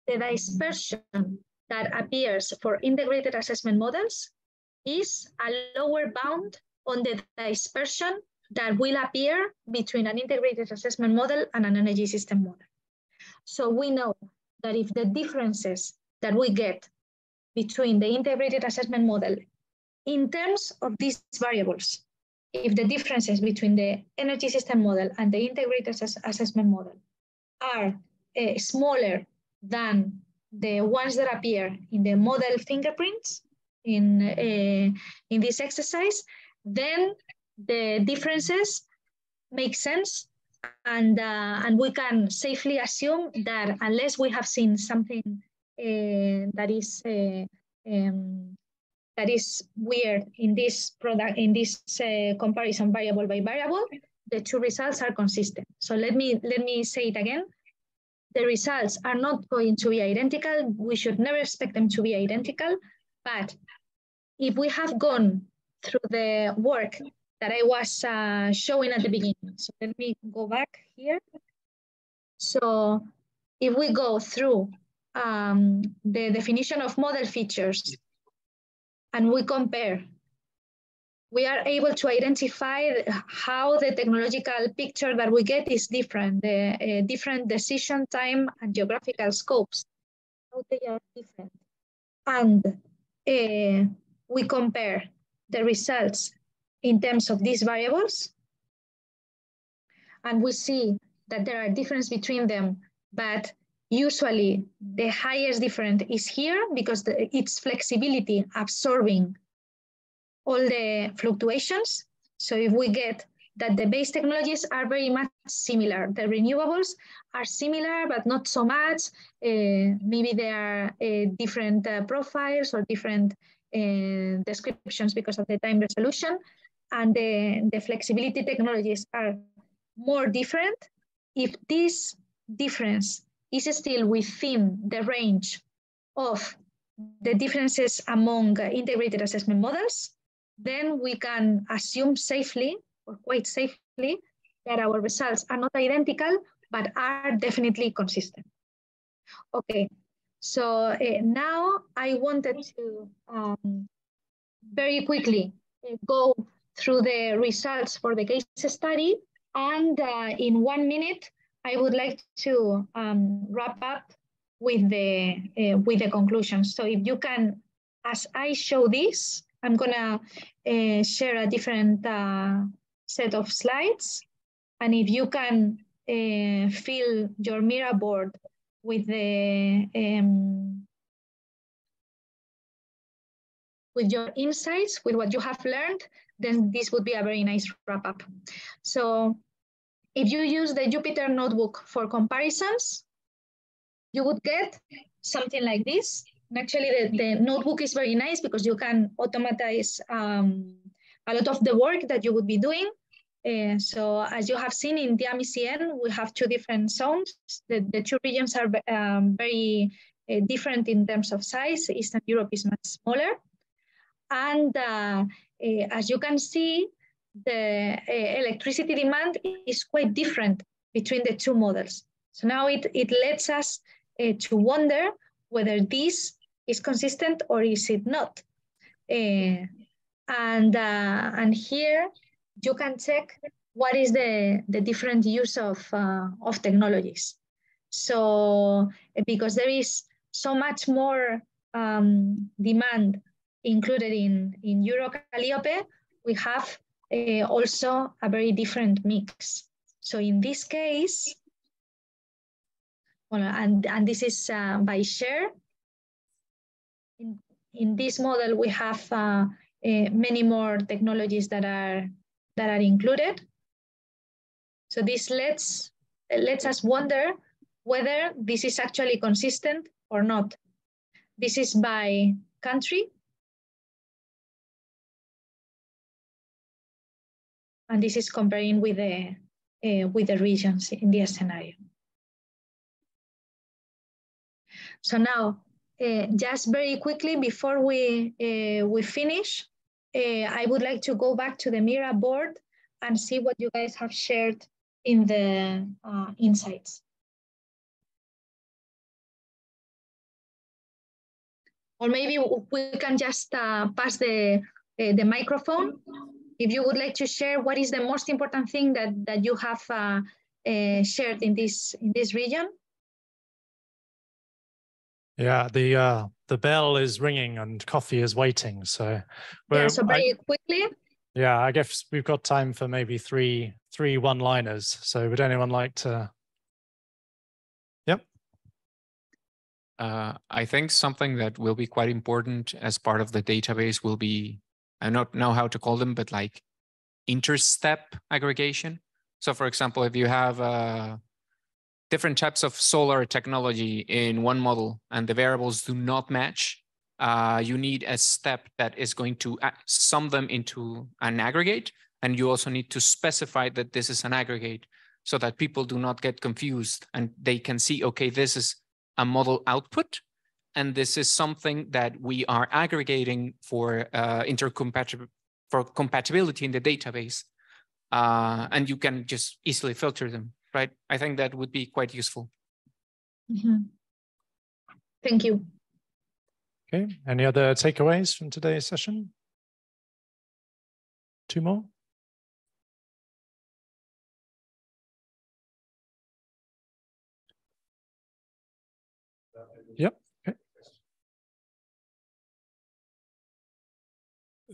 The dispersion that appears for integrated assessment models is a lower bound on the dispersion that will appear between an integrated assessment model and an energy system model. So we know that if the differences that we get between the integrated assessment model in terms of these variables, if the differences between the energy system model and the integrated ass assessment model are uh, smaller than the ones that appear in the model fingerprints in, uh, in this exercise, then the differences make sense and uh, and we can safely assume that unless we have seen something uh, that is uh, um, that is weird in this product in this uh, comparison variable by variable the two results are consistent. So let me let me say it again. The results are not going to be identical. We should never expect them to be identical. But if we have gone through the work that I was uh, showing at the beginning. So let me go back here. So if we go through um, the definition of model features and we compare, we are able to identify how the technological picture that we get is different, the uh, different decision time and geographical scopes, how they are different. And uh, we compare the results in terms of these variables. And we see that there are differences between them, but usually the highest difference is here because the, it's flexibility absorbing all the fluctuations. So if we get that the base technologies are very much similar. The renewables are similar, but not so much. Uh, maybe they are uh, different uh, profiles or different uh, descriptions because of the time resolution. And the, the flexibility technologies are more different. If this difference is still within the range of the differences among integrated assessment models, then we can assume safely or quite safely that our results are not identical, but are definitely consistent. Okay, so uh, now I wanted to um, very quickly uh, go through the results for the case study. And uh, in one minute, I would like to um, wrap up with the, uh, with the conclusions. So if you can, as I show this, I'm gonna uh, share a different uh, set of slides. And if you can uh, fill your Miro board with the um, with your insights, with what you have learned, then this would be a very nice wrap up. So if you use the Jupyter notebook for comparisons, you would get something like this. And actually the, the notebook is very nice because you can automatize um, a lot of the work that you would be doing. Uh, so as you have seen in the TIAM-ECN, we have two different zones. The, the two regions are um, very uh, different in terms of size. Eastern Europe is much smaller. And uh as you can see, the uh, electricity demand is quite different between the two models. So now it, it lets us uh, to wonder whether this is consistent or is it not. and, and here you can check what is the, the different use of, uh, of technologies. So because there is so much more um, demand included in, in Euro Calliope, we have uh, also a very different mix. So in this case, well, and, and this is uh, by share. In, in this model, we have uh, uh many more technologies that are that are included. So this lets, lets us wonder whether this is actually consistent or not. This is by country. And this is comparing with the, uh, with the regions in the scenario. So now, uh, just very quickly before we, uh, we finish, uh, I would like to go back to the Miro board and see what you guys have shared in the uh, insights. Or maybe we can just uh, pass the, the microphone. If you would like to share what is the most important thing that, that you have uh, uh, shared in this, in this region. Yeah, the uh, the bell is ringing and coffee is waiting. So, yeah. So very I, quickly. Yeah, I guess we've got time for maybe three three one liners. So, would anyone like to? Yep. Uh, I think something that will be quite important as part of the database will be I don't know how to call them, but like interstep aggregation. So, for example, if you have a different types of solar technology in one model and the variables do not match, uh, you need a step that is going to sum them into an aggregate. And you also need to specify that this is an aggregate so that people do not get confused and they can see, okay, this is a model output. And this is something that we are aggregating for uh, intercompatibility for compatibility in the database. Uh, and you can just easily filter them right? I think that would be quite useful. Mm -hmm. Thank you. Okay, any other takeaways from today's session? Two more?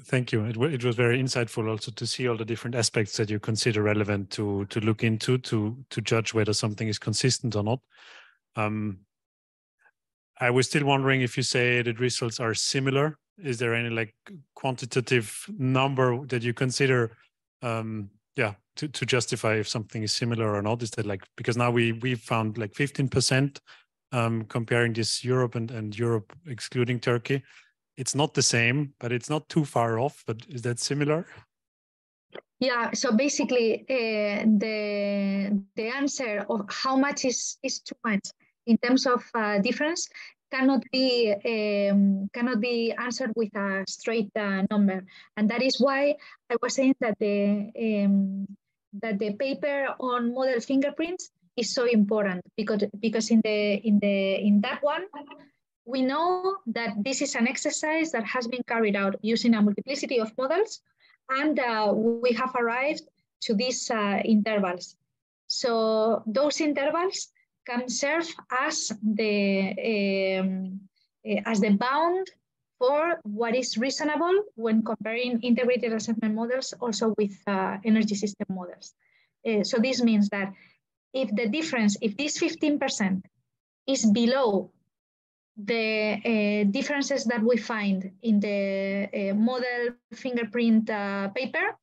Thank you. It, it was very insightful also to see all the different aspects that you consider relevant to to look into to to judge whether something is consistent or not. Um, I was still wondering if you say that results are similar. Is there any like quantitative number that you consider, um, yeah to, to justify if something is similar or not is that like because now we we found like 15% um, comparing this Europe and, and Europe excluding Turkey. It's not the same, but it's not too far off. But is that similar? Yeah. So basically, uh, the the answer of how much is is too much in terms of uh, difference cannot be um, cannot be answered with a straight uh, number, and that is why I was saying that the um, that the paper on model fingerprints is so important because because in the in the in that one we know that this is an exercise that has been carried out using a multiplicity of models and uh, we have arrived to these uh, intervals so those intervals can serve as the um, eh, as the bound for what is reasonable when comparing integrated assessment models also with uh, energy system models. Uh, so this means that if the difference, if this 15% is below the uh, differences that we find in the uh, model fingerprint uh, paper,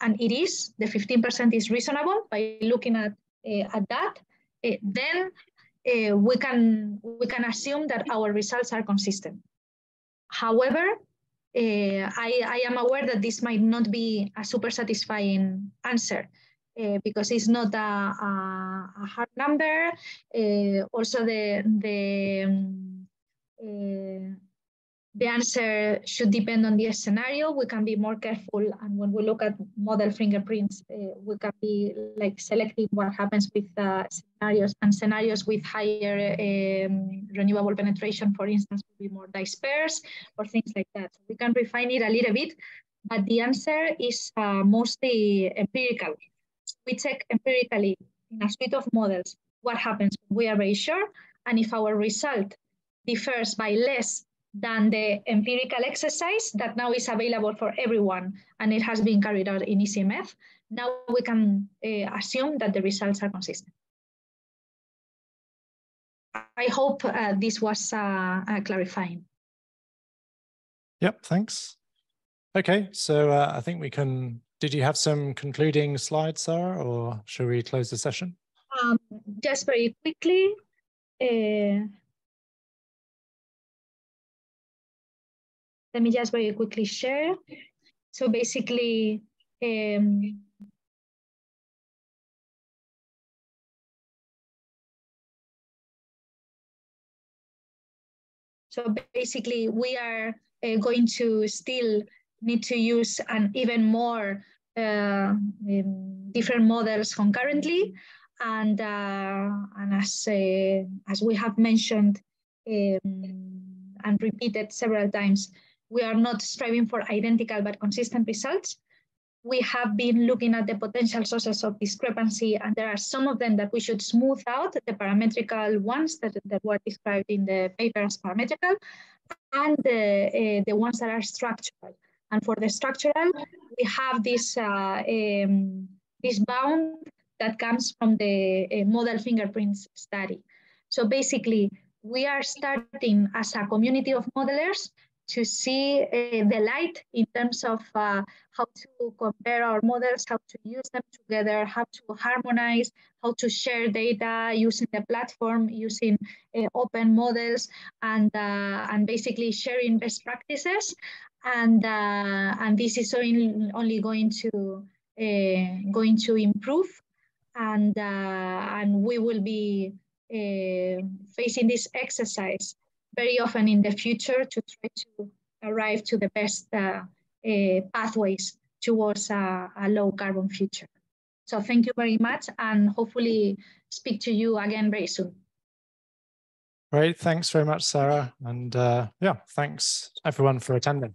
and it is, the 15% is reasonable by looking at, uh, at that, then we, can, we can assume that our results are consistent. However, I, I am aware that this might not be a super satisfying answer uh, because it's not a, a, hard number. Uh, also, the the uh, the answer should depend on the scenario. We can be more careful, and when we look at model fingerprints, we can be like selecting what happens with scenarios and scenarios with higher um, renewable penetration, for instance, will be more dispersed or things like that. So we can refine it a little bit, but the answer is uh, mostly empirical we check empirically in a suite of models what happens we are very sure, and if our result differs by less than the empirical exercise that now is available for everyone and it has been carried out in ECEMF, now we can uh, assume that the results are consistent. I hope uh, this was uh, uh clarifying. Yep, thanks. Okay, so uh, I think we can did you have some concluding slides, Sara, or should we close the session? Um, just very quickly. Let me just very quickly share. So basically, um, so basically we are uh, going to still need to use an even more uh, um, different models concurrently. And, uh, and as, uh, as we have mentioned um, and repeated several times, we are not striving for identical but consistent results. We have been looking at the potential sources of discrepancy, and there are some of them that we should smooth out, the parametrical ones that, that were described in the paper as parametrical, and the, uh, the ones that are structural. And for the structural, we have this, uh, um, this bound that comes from the uh, model fingerprints study. So basically, we are starting as a community of modelers to see uh, the light in terms of uh, how to compare our models, how to use them together, how to harmonize, how to share data using the platform, using uh, open models, and, uh, and basically sharing best practices. And uh, and this is only, only going to uh, going to improve, and uh, and we will be facing this exercise very often in the future to try to arrive to the best uh, uh, pathways towards a, a low carbon future. So thank you very much, and hopefully speak to you again very soon. Great. Thanks very much, Sara. And uh, yeah, thanks everyone for attending.